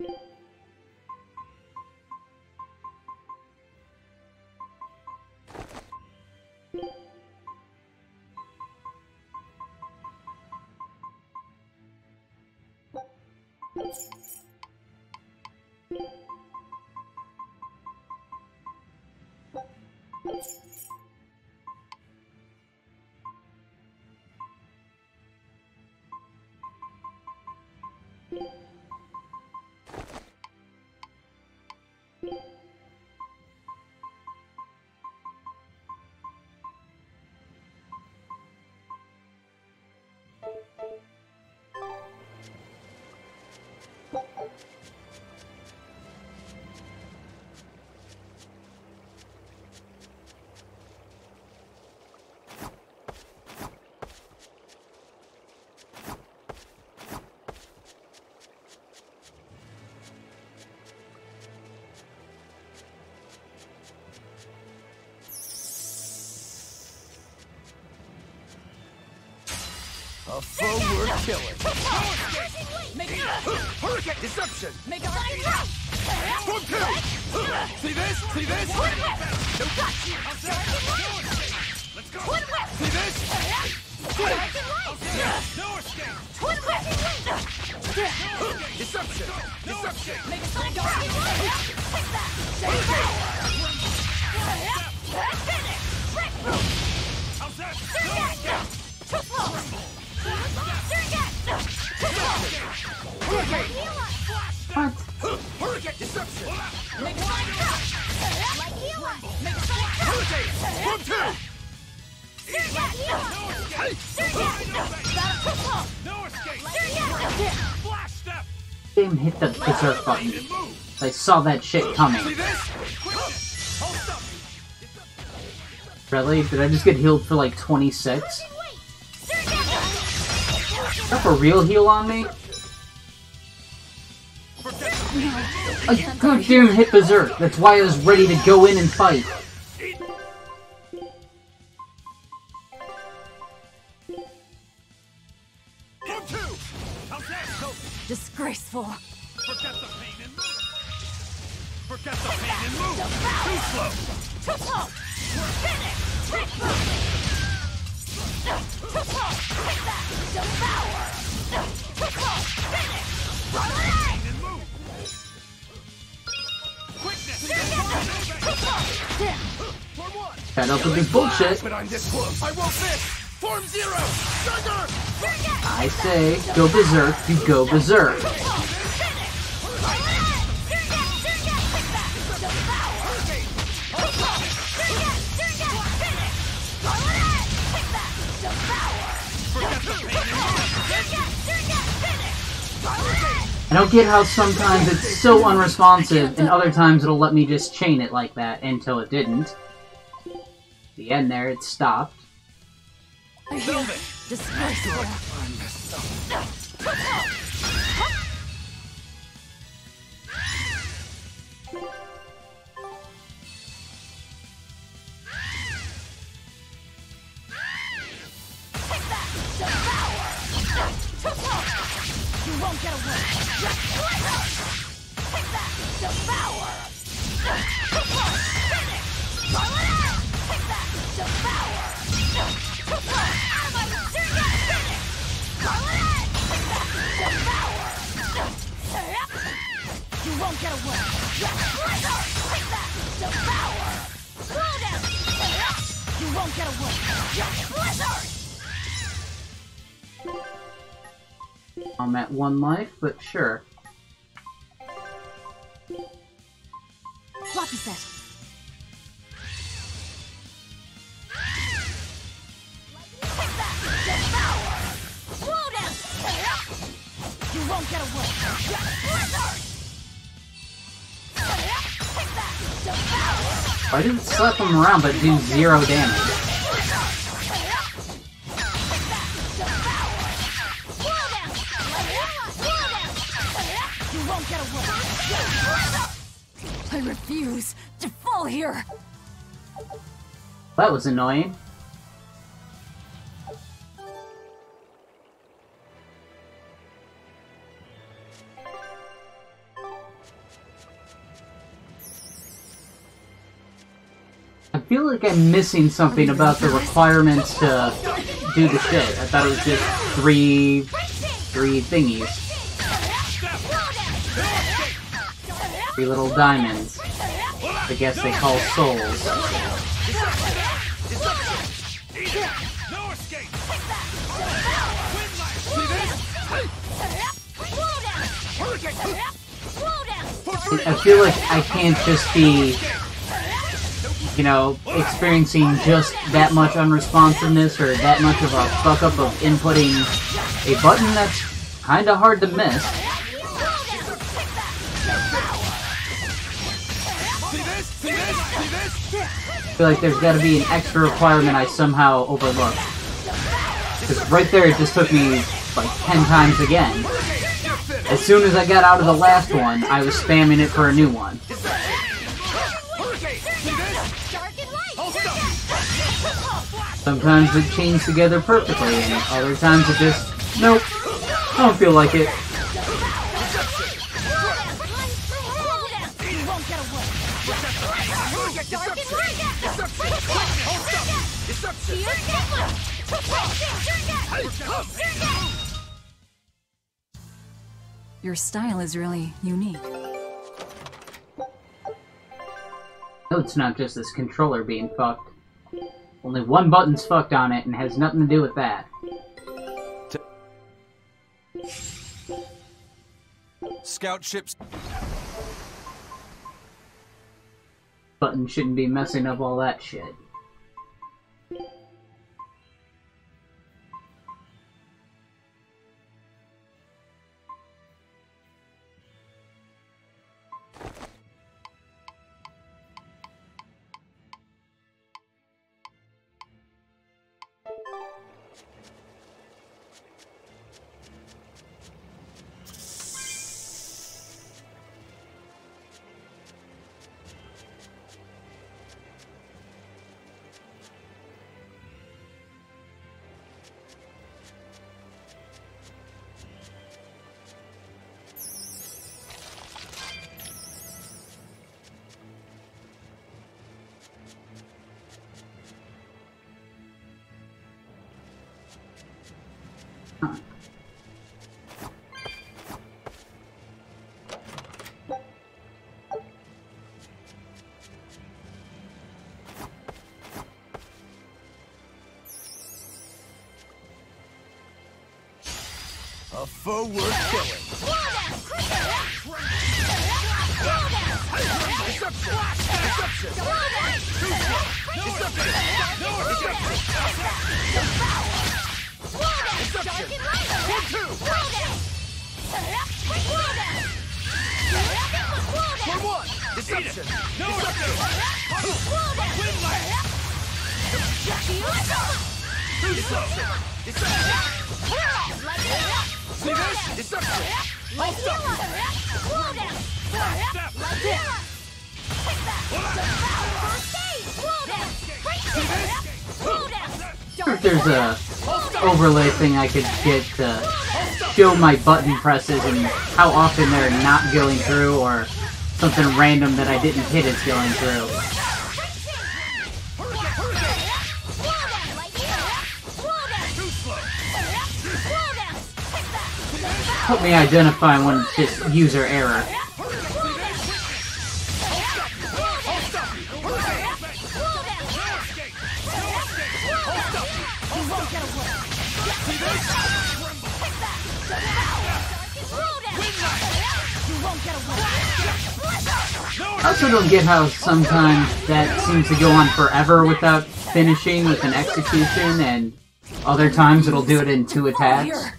S13: foe worth killing.
S19: Make it
S13: Hurricane deception.
S19: Make it
S13: Storm two. See this? See this? Let's go. See this? No escape. Deception. Deception. How's
S1: What?
S13: Hurricane
S1: hit the berserk button. I saw that shit coming. Really? Did I just get healed for like 26? Is that a real heal on me? I goddamn hit berserk. That's why I was ready to go in and fight.
S13: Storm two. How's.
S19: Disgraceful.
S13: Forget the pain and move. Forget the pain and move. Too slow.
S19: Too slow. Finish. Too slow. Take that. Devour. Too slow. Finish.
S1: That up would be bullshit.
S13: But I'm close. I won't. Form zero! Thunder!
S1: I say, go berserk, you go berserk. I don't get how sometimes it's so unresponsive and other times it'll let me just chain it like that until it didn't. The end there, it stopped.
S13: You won't get away! Won't get away! Blizzard! Take that! Devour! Slow down! You won't get away! Blizzard!
S1: I'm at one life, but sure.
S19: Floppy set.
S13: You won't get away! Blizzard! Take that! Devour!
S1: Why did it slap him around but do zero damage?
S13: You won't get away!
S19: I refuse to fall here.
S1: That was annoying. I feel like I'm missing something about the requirements to (laughs) do the shit. I thought it was just three, three thingies. Three little diamonds. I guess they call souls. I feel like I can't just be, you know, experiencing just that much unresponsiveness or that much of a fuck up of inputting a button that's kinda hard to miss. Feel like there's gotta be an extra requirement I somehow overlooked. Because right there it just took me like 10 times again. As soon as I got out of the last one, I was spamming it for a new one. Sometimes it chains together perfectly, and other times it just, nope, I don't feel like it.
S6: Your style is really unique.
S1: No, it's not just this controller being fucked. Only one button's fucked on it and has nothing to do with that.
S2: Scout ships.
S1: Button shouldn't be messing up all that shit.
S8: A worth killing.
S13: For one! Deception! No!
S1: If there's a overlay thing I could get to show my button presses and how often they're not going through or something random that I didn't hit is going through. Help me identify when it's user error. I also don't get how sometimes that seems to go on forever without finishing with an execution, and other times it'll do it in two attacks.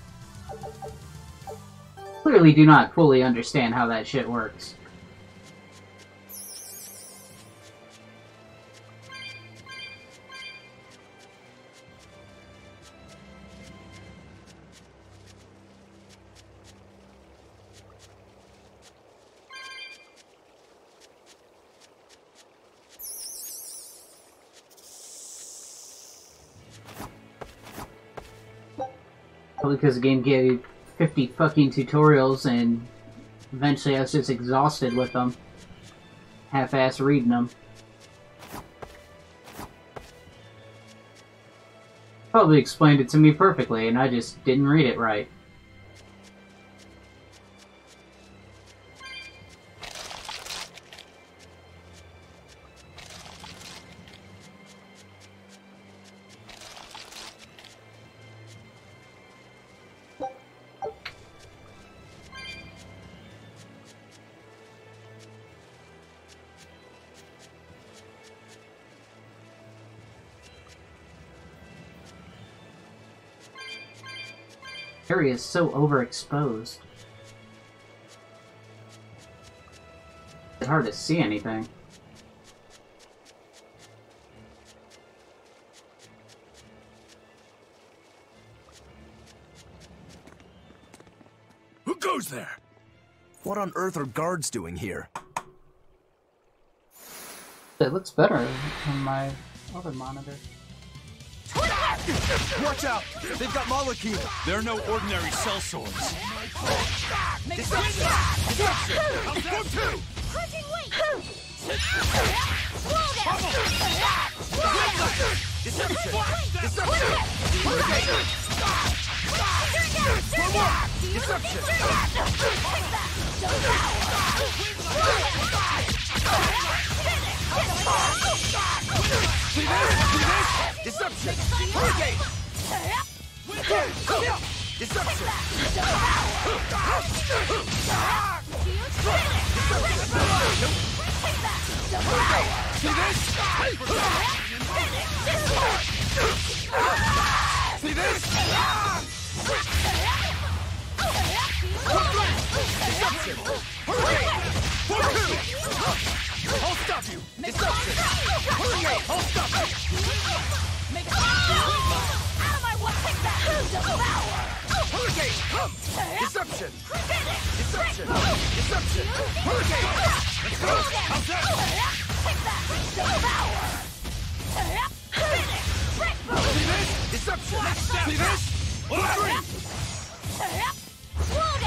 S1: Clearly do not fully understand how that shit works. Because the game gave 50 fucking tutorials and eventually I was just exhausted with them. Half-ass reading them. Probably explained it to me perfectly and I just didn't read it right. Area is so overexposed. It's hard to see anything.
S8: Who goes there? What on earth are guards doing here?
S1: It looks better on my other monitor.
S13: Watch out! They've got Malakhim!
S7: They're no ordinary cell swords.
S13: Deception! Deception! Go two! Deception! One! Deception! See this? See this? Deception! Hurricane! This? Deception! Hurricane! For two! I'll stop you! Deception! Hurricane! I'll stop! Hurricane! Come! Deception! Deception! Deception! Hurricane! Let's go! How's that? See this? Deception! See this? Three!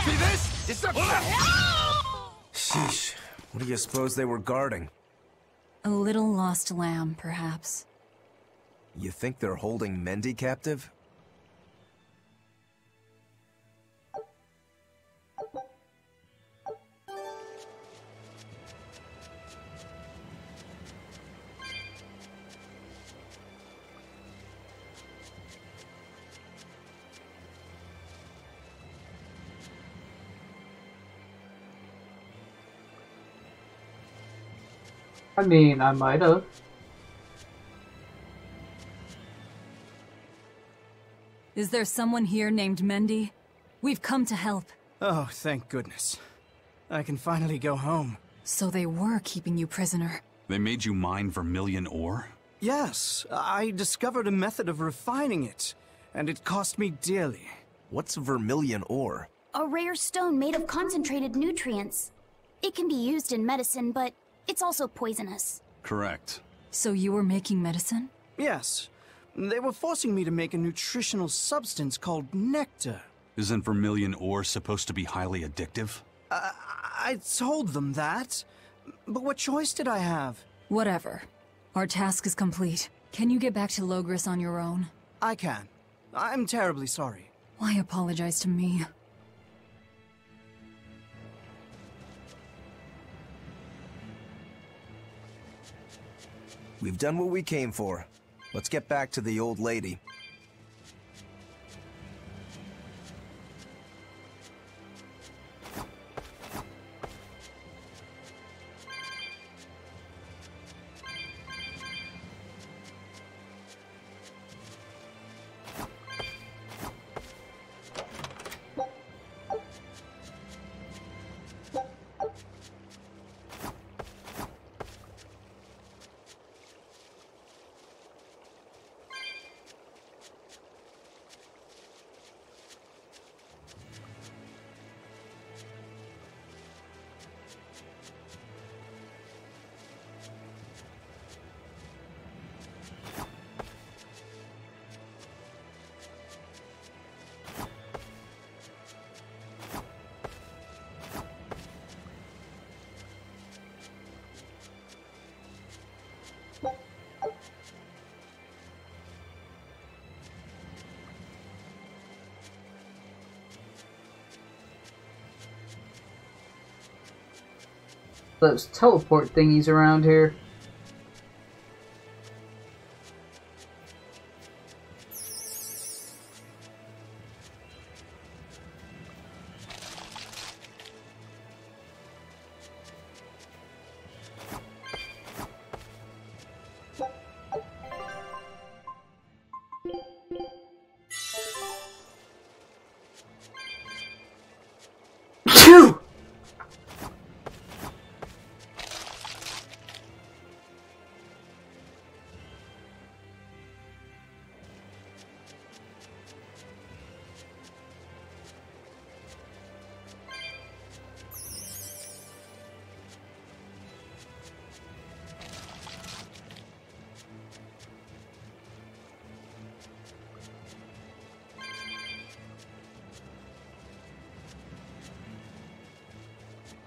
S13: See this? Deception!
S8: Sheesh. What do you suppose they were guarding?
S6: A little lost lamb, perhaps.
S8: You think they're holding Mendy captive?
S1: I mean, I might have.
S6: Is there someone here named Mendy? We've come to help.
S11: Oh, thank goodness. I can finally go home.
S6: So they were keeping you prisoner.
S2: They made you mine vermilion ore?
S11: Yes, I discovered a method of refining it, and it cost me dearly.
S8: What's vermilion ore?
S3: A rare stone made of concentrated nutrients. It can be used in medicine, but it's also poisonous.
S2: Correct.
S6: So you were making medicine?
S11: Yes. They were forcing me to make a nutritional substance called nectar.
S2: Isn't vermilion ore supposed to be highly addictive?
S11: Uh, I told them that. But what choice did I have?
S6: Whatever. Our task is complete. Can you get back to Loegres on your own?
S11: I can. I'm terribly sorry.
S6: Why apologize to me?
S8: We've done what we came for. Let's get back to the old lady.
S1: Those teleport thingies around here.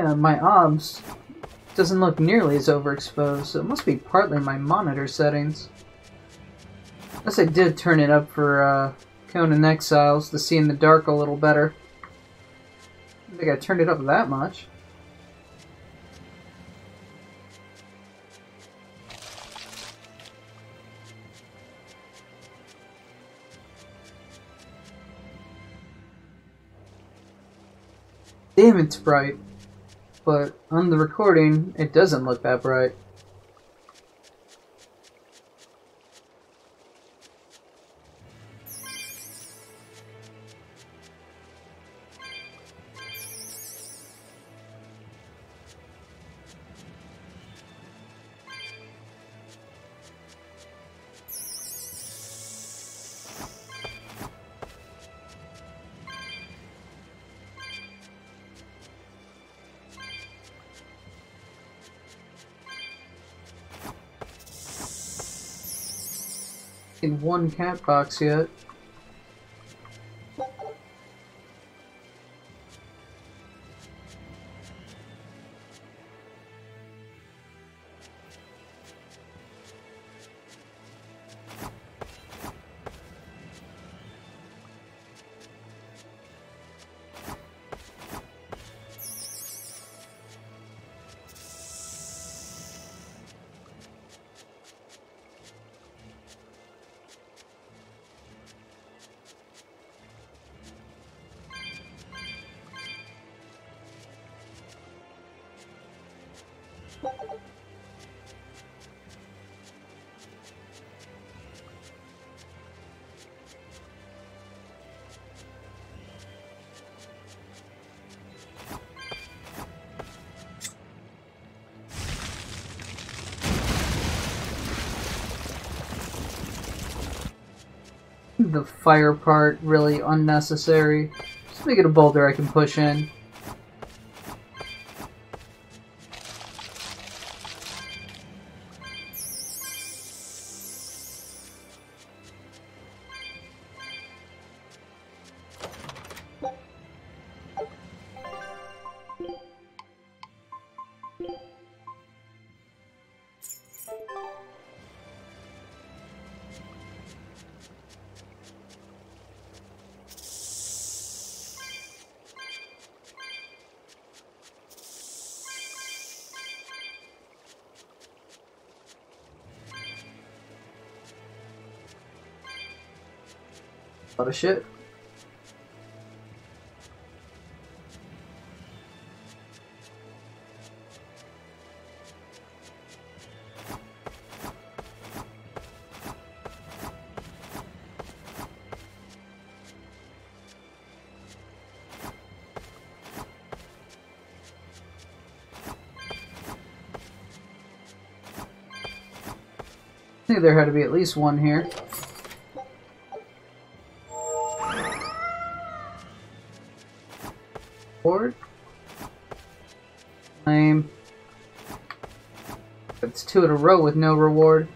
S1: Yeah, my obs doesn't look nearly as overexposed, so it must be partly my monitor settings. Unless I did turn it up for uh, Conan Exiles to see in the dark a little better. I think I turned it up that much. Damn, it's bright. But on the recording, it doesn't look that bright. One cat box yet. the fire part really unnecessary. Just make it a boulder I can push in. Lot of shit. I think there had to be at least one here. Two in a row with no reward.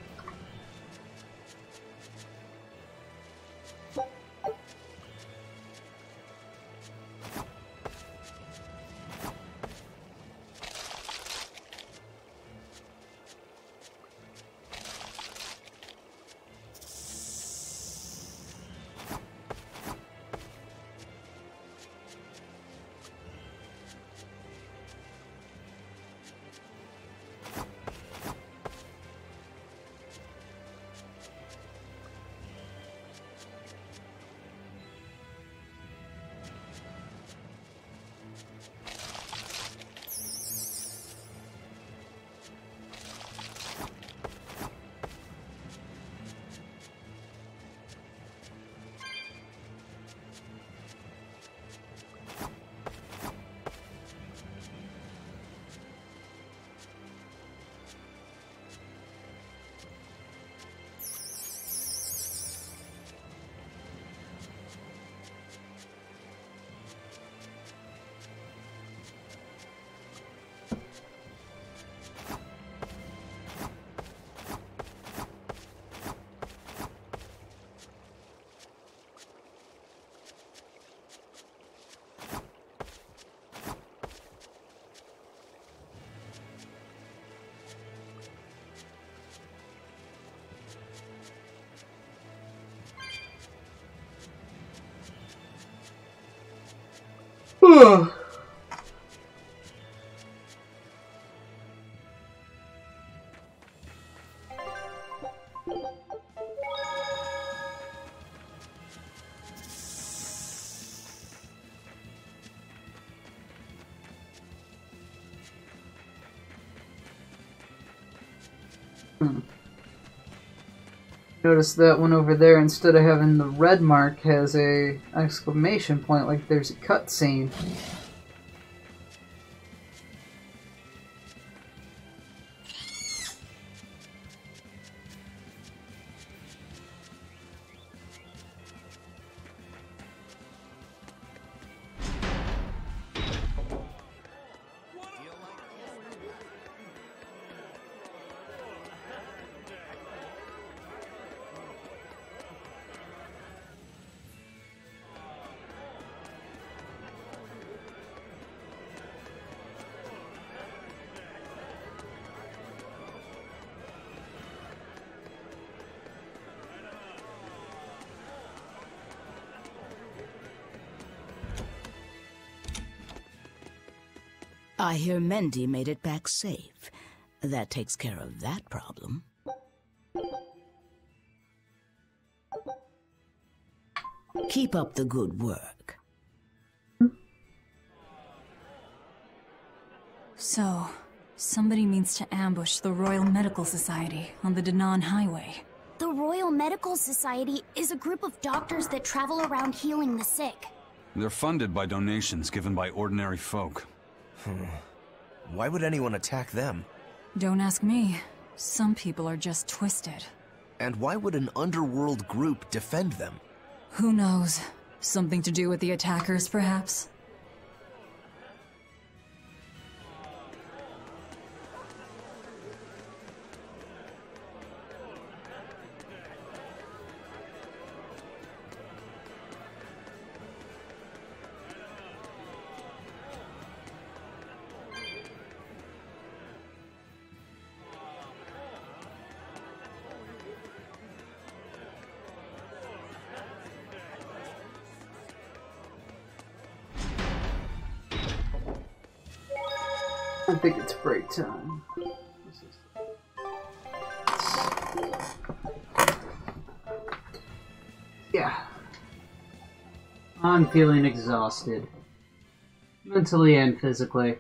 S1: Ugh. Notice that one over there, instead of having the red mark, has a exclamation point like there's a cutscene.
S21: I hear Mendy made it back safe. That takes care of that problem. Keep up the good work.
S6: So, somebody means to ambush the Royal Medical Society on the Danann Highway.
S3: The Royal Medical Society is a group of doctors that travel around healing the sick.
S2: They're funded by donations given by ordinary folk.
S8: Hmm. Why would anyone attack them?
S6: Don't ask me. Some people are just twisted.
S8: And why would an underworld group defend them?
S6: Who knows? Something to do with the attackers, perhaps?
S1: I'm feeling exhausted. Mentally and physically.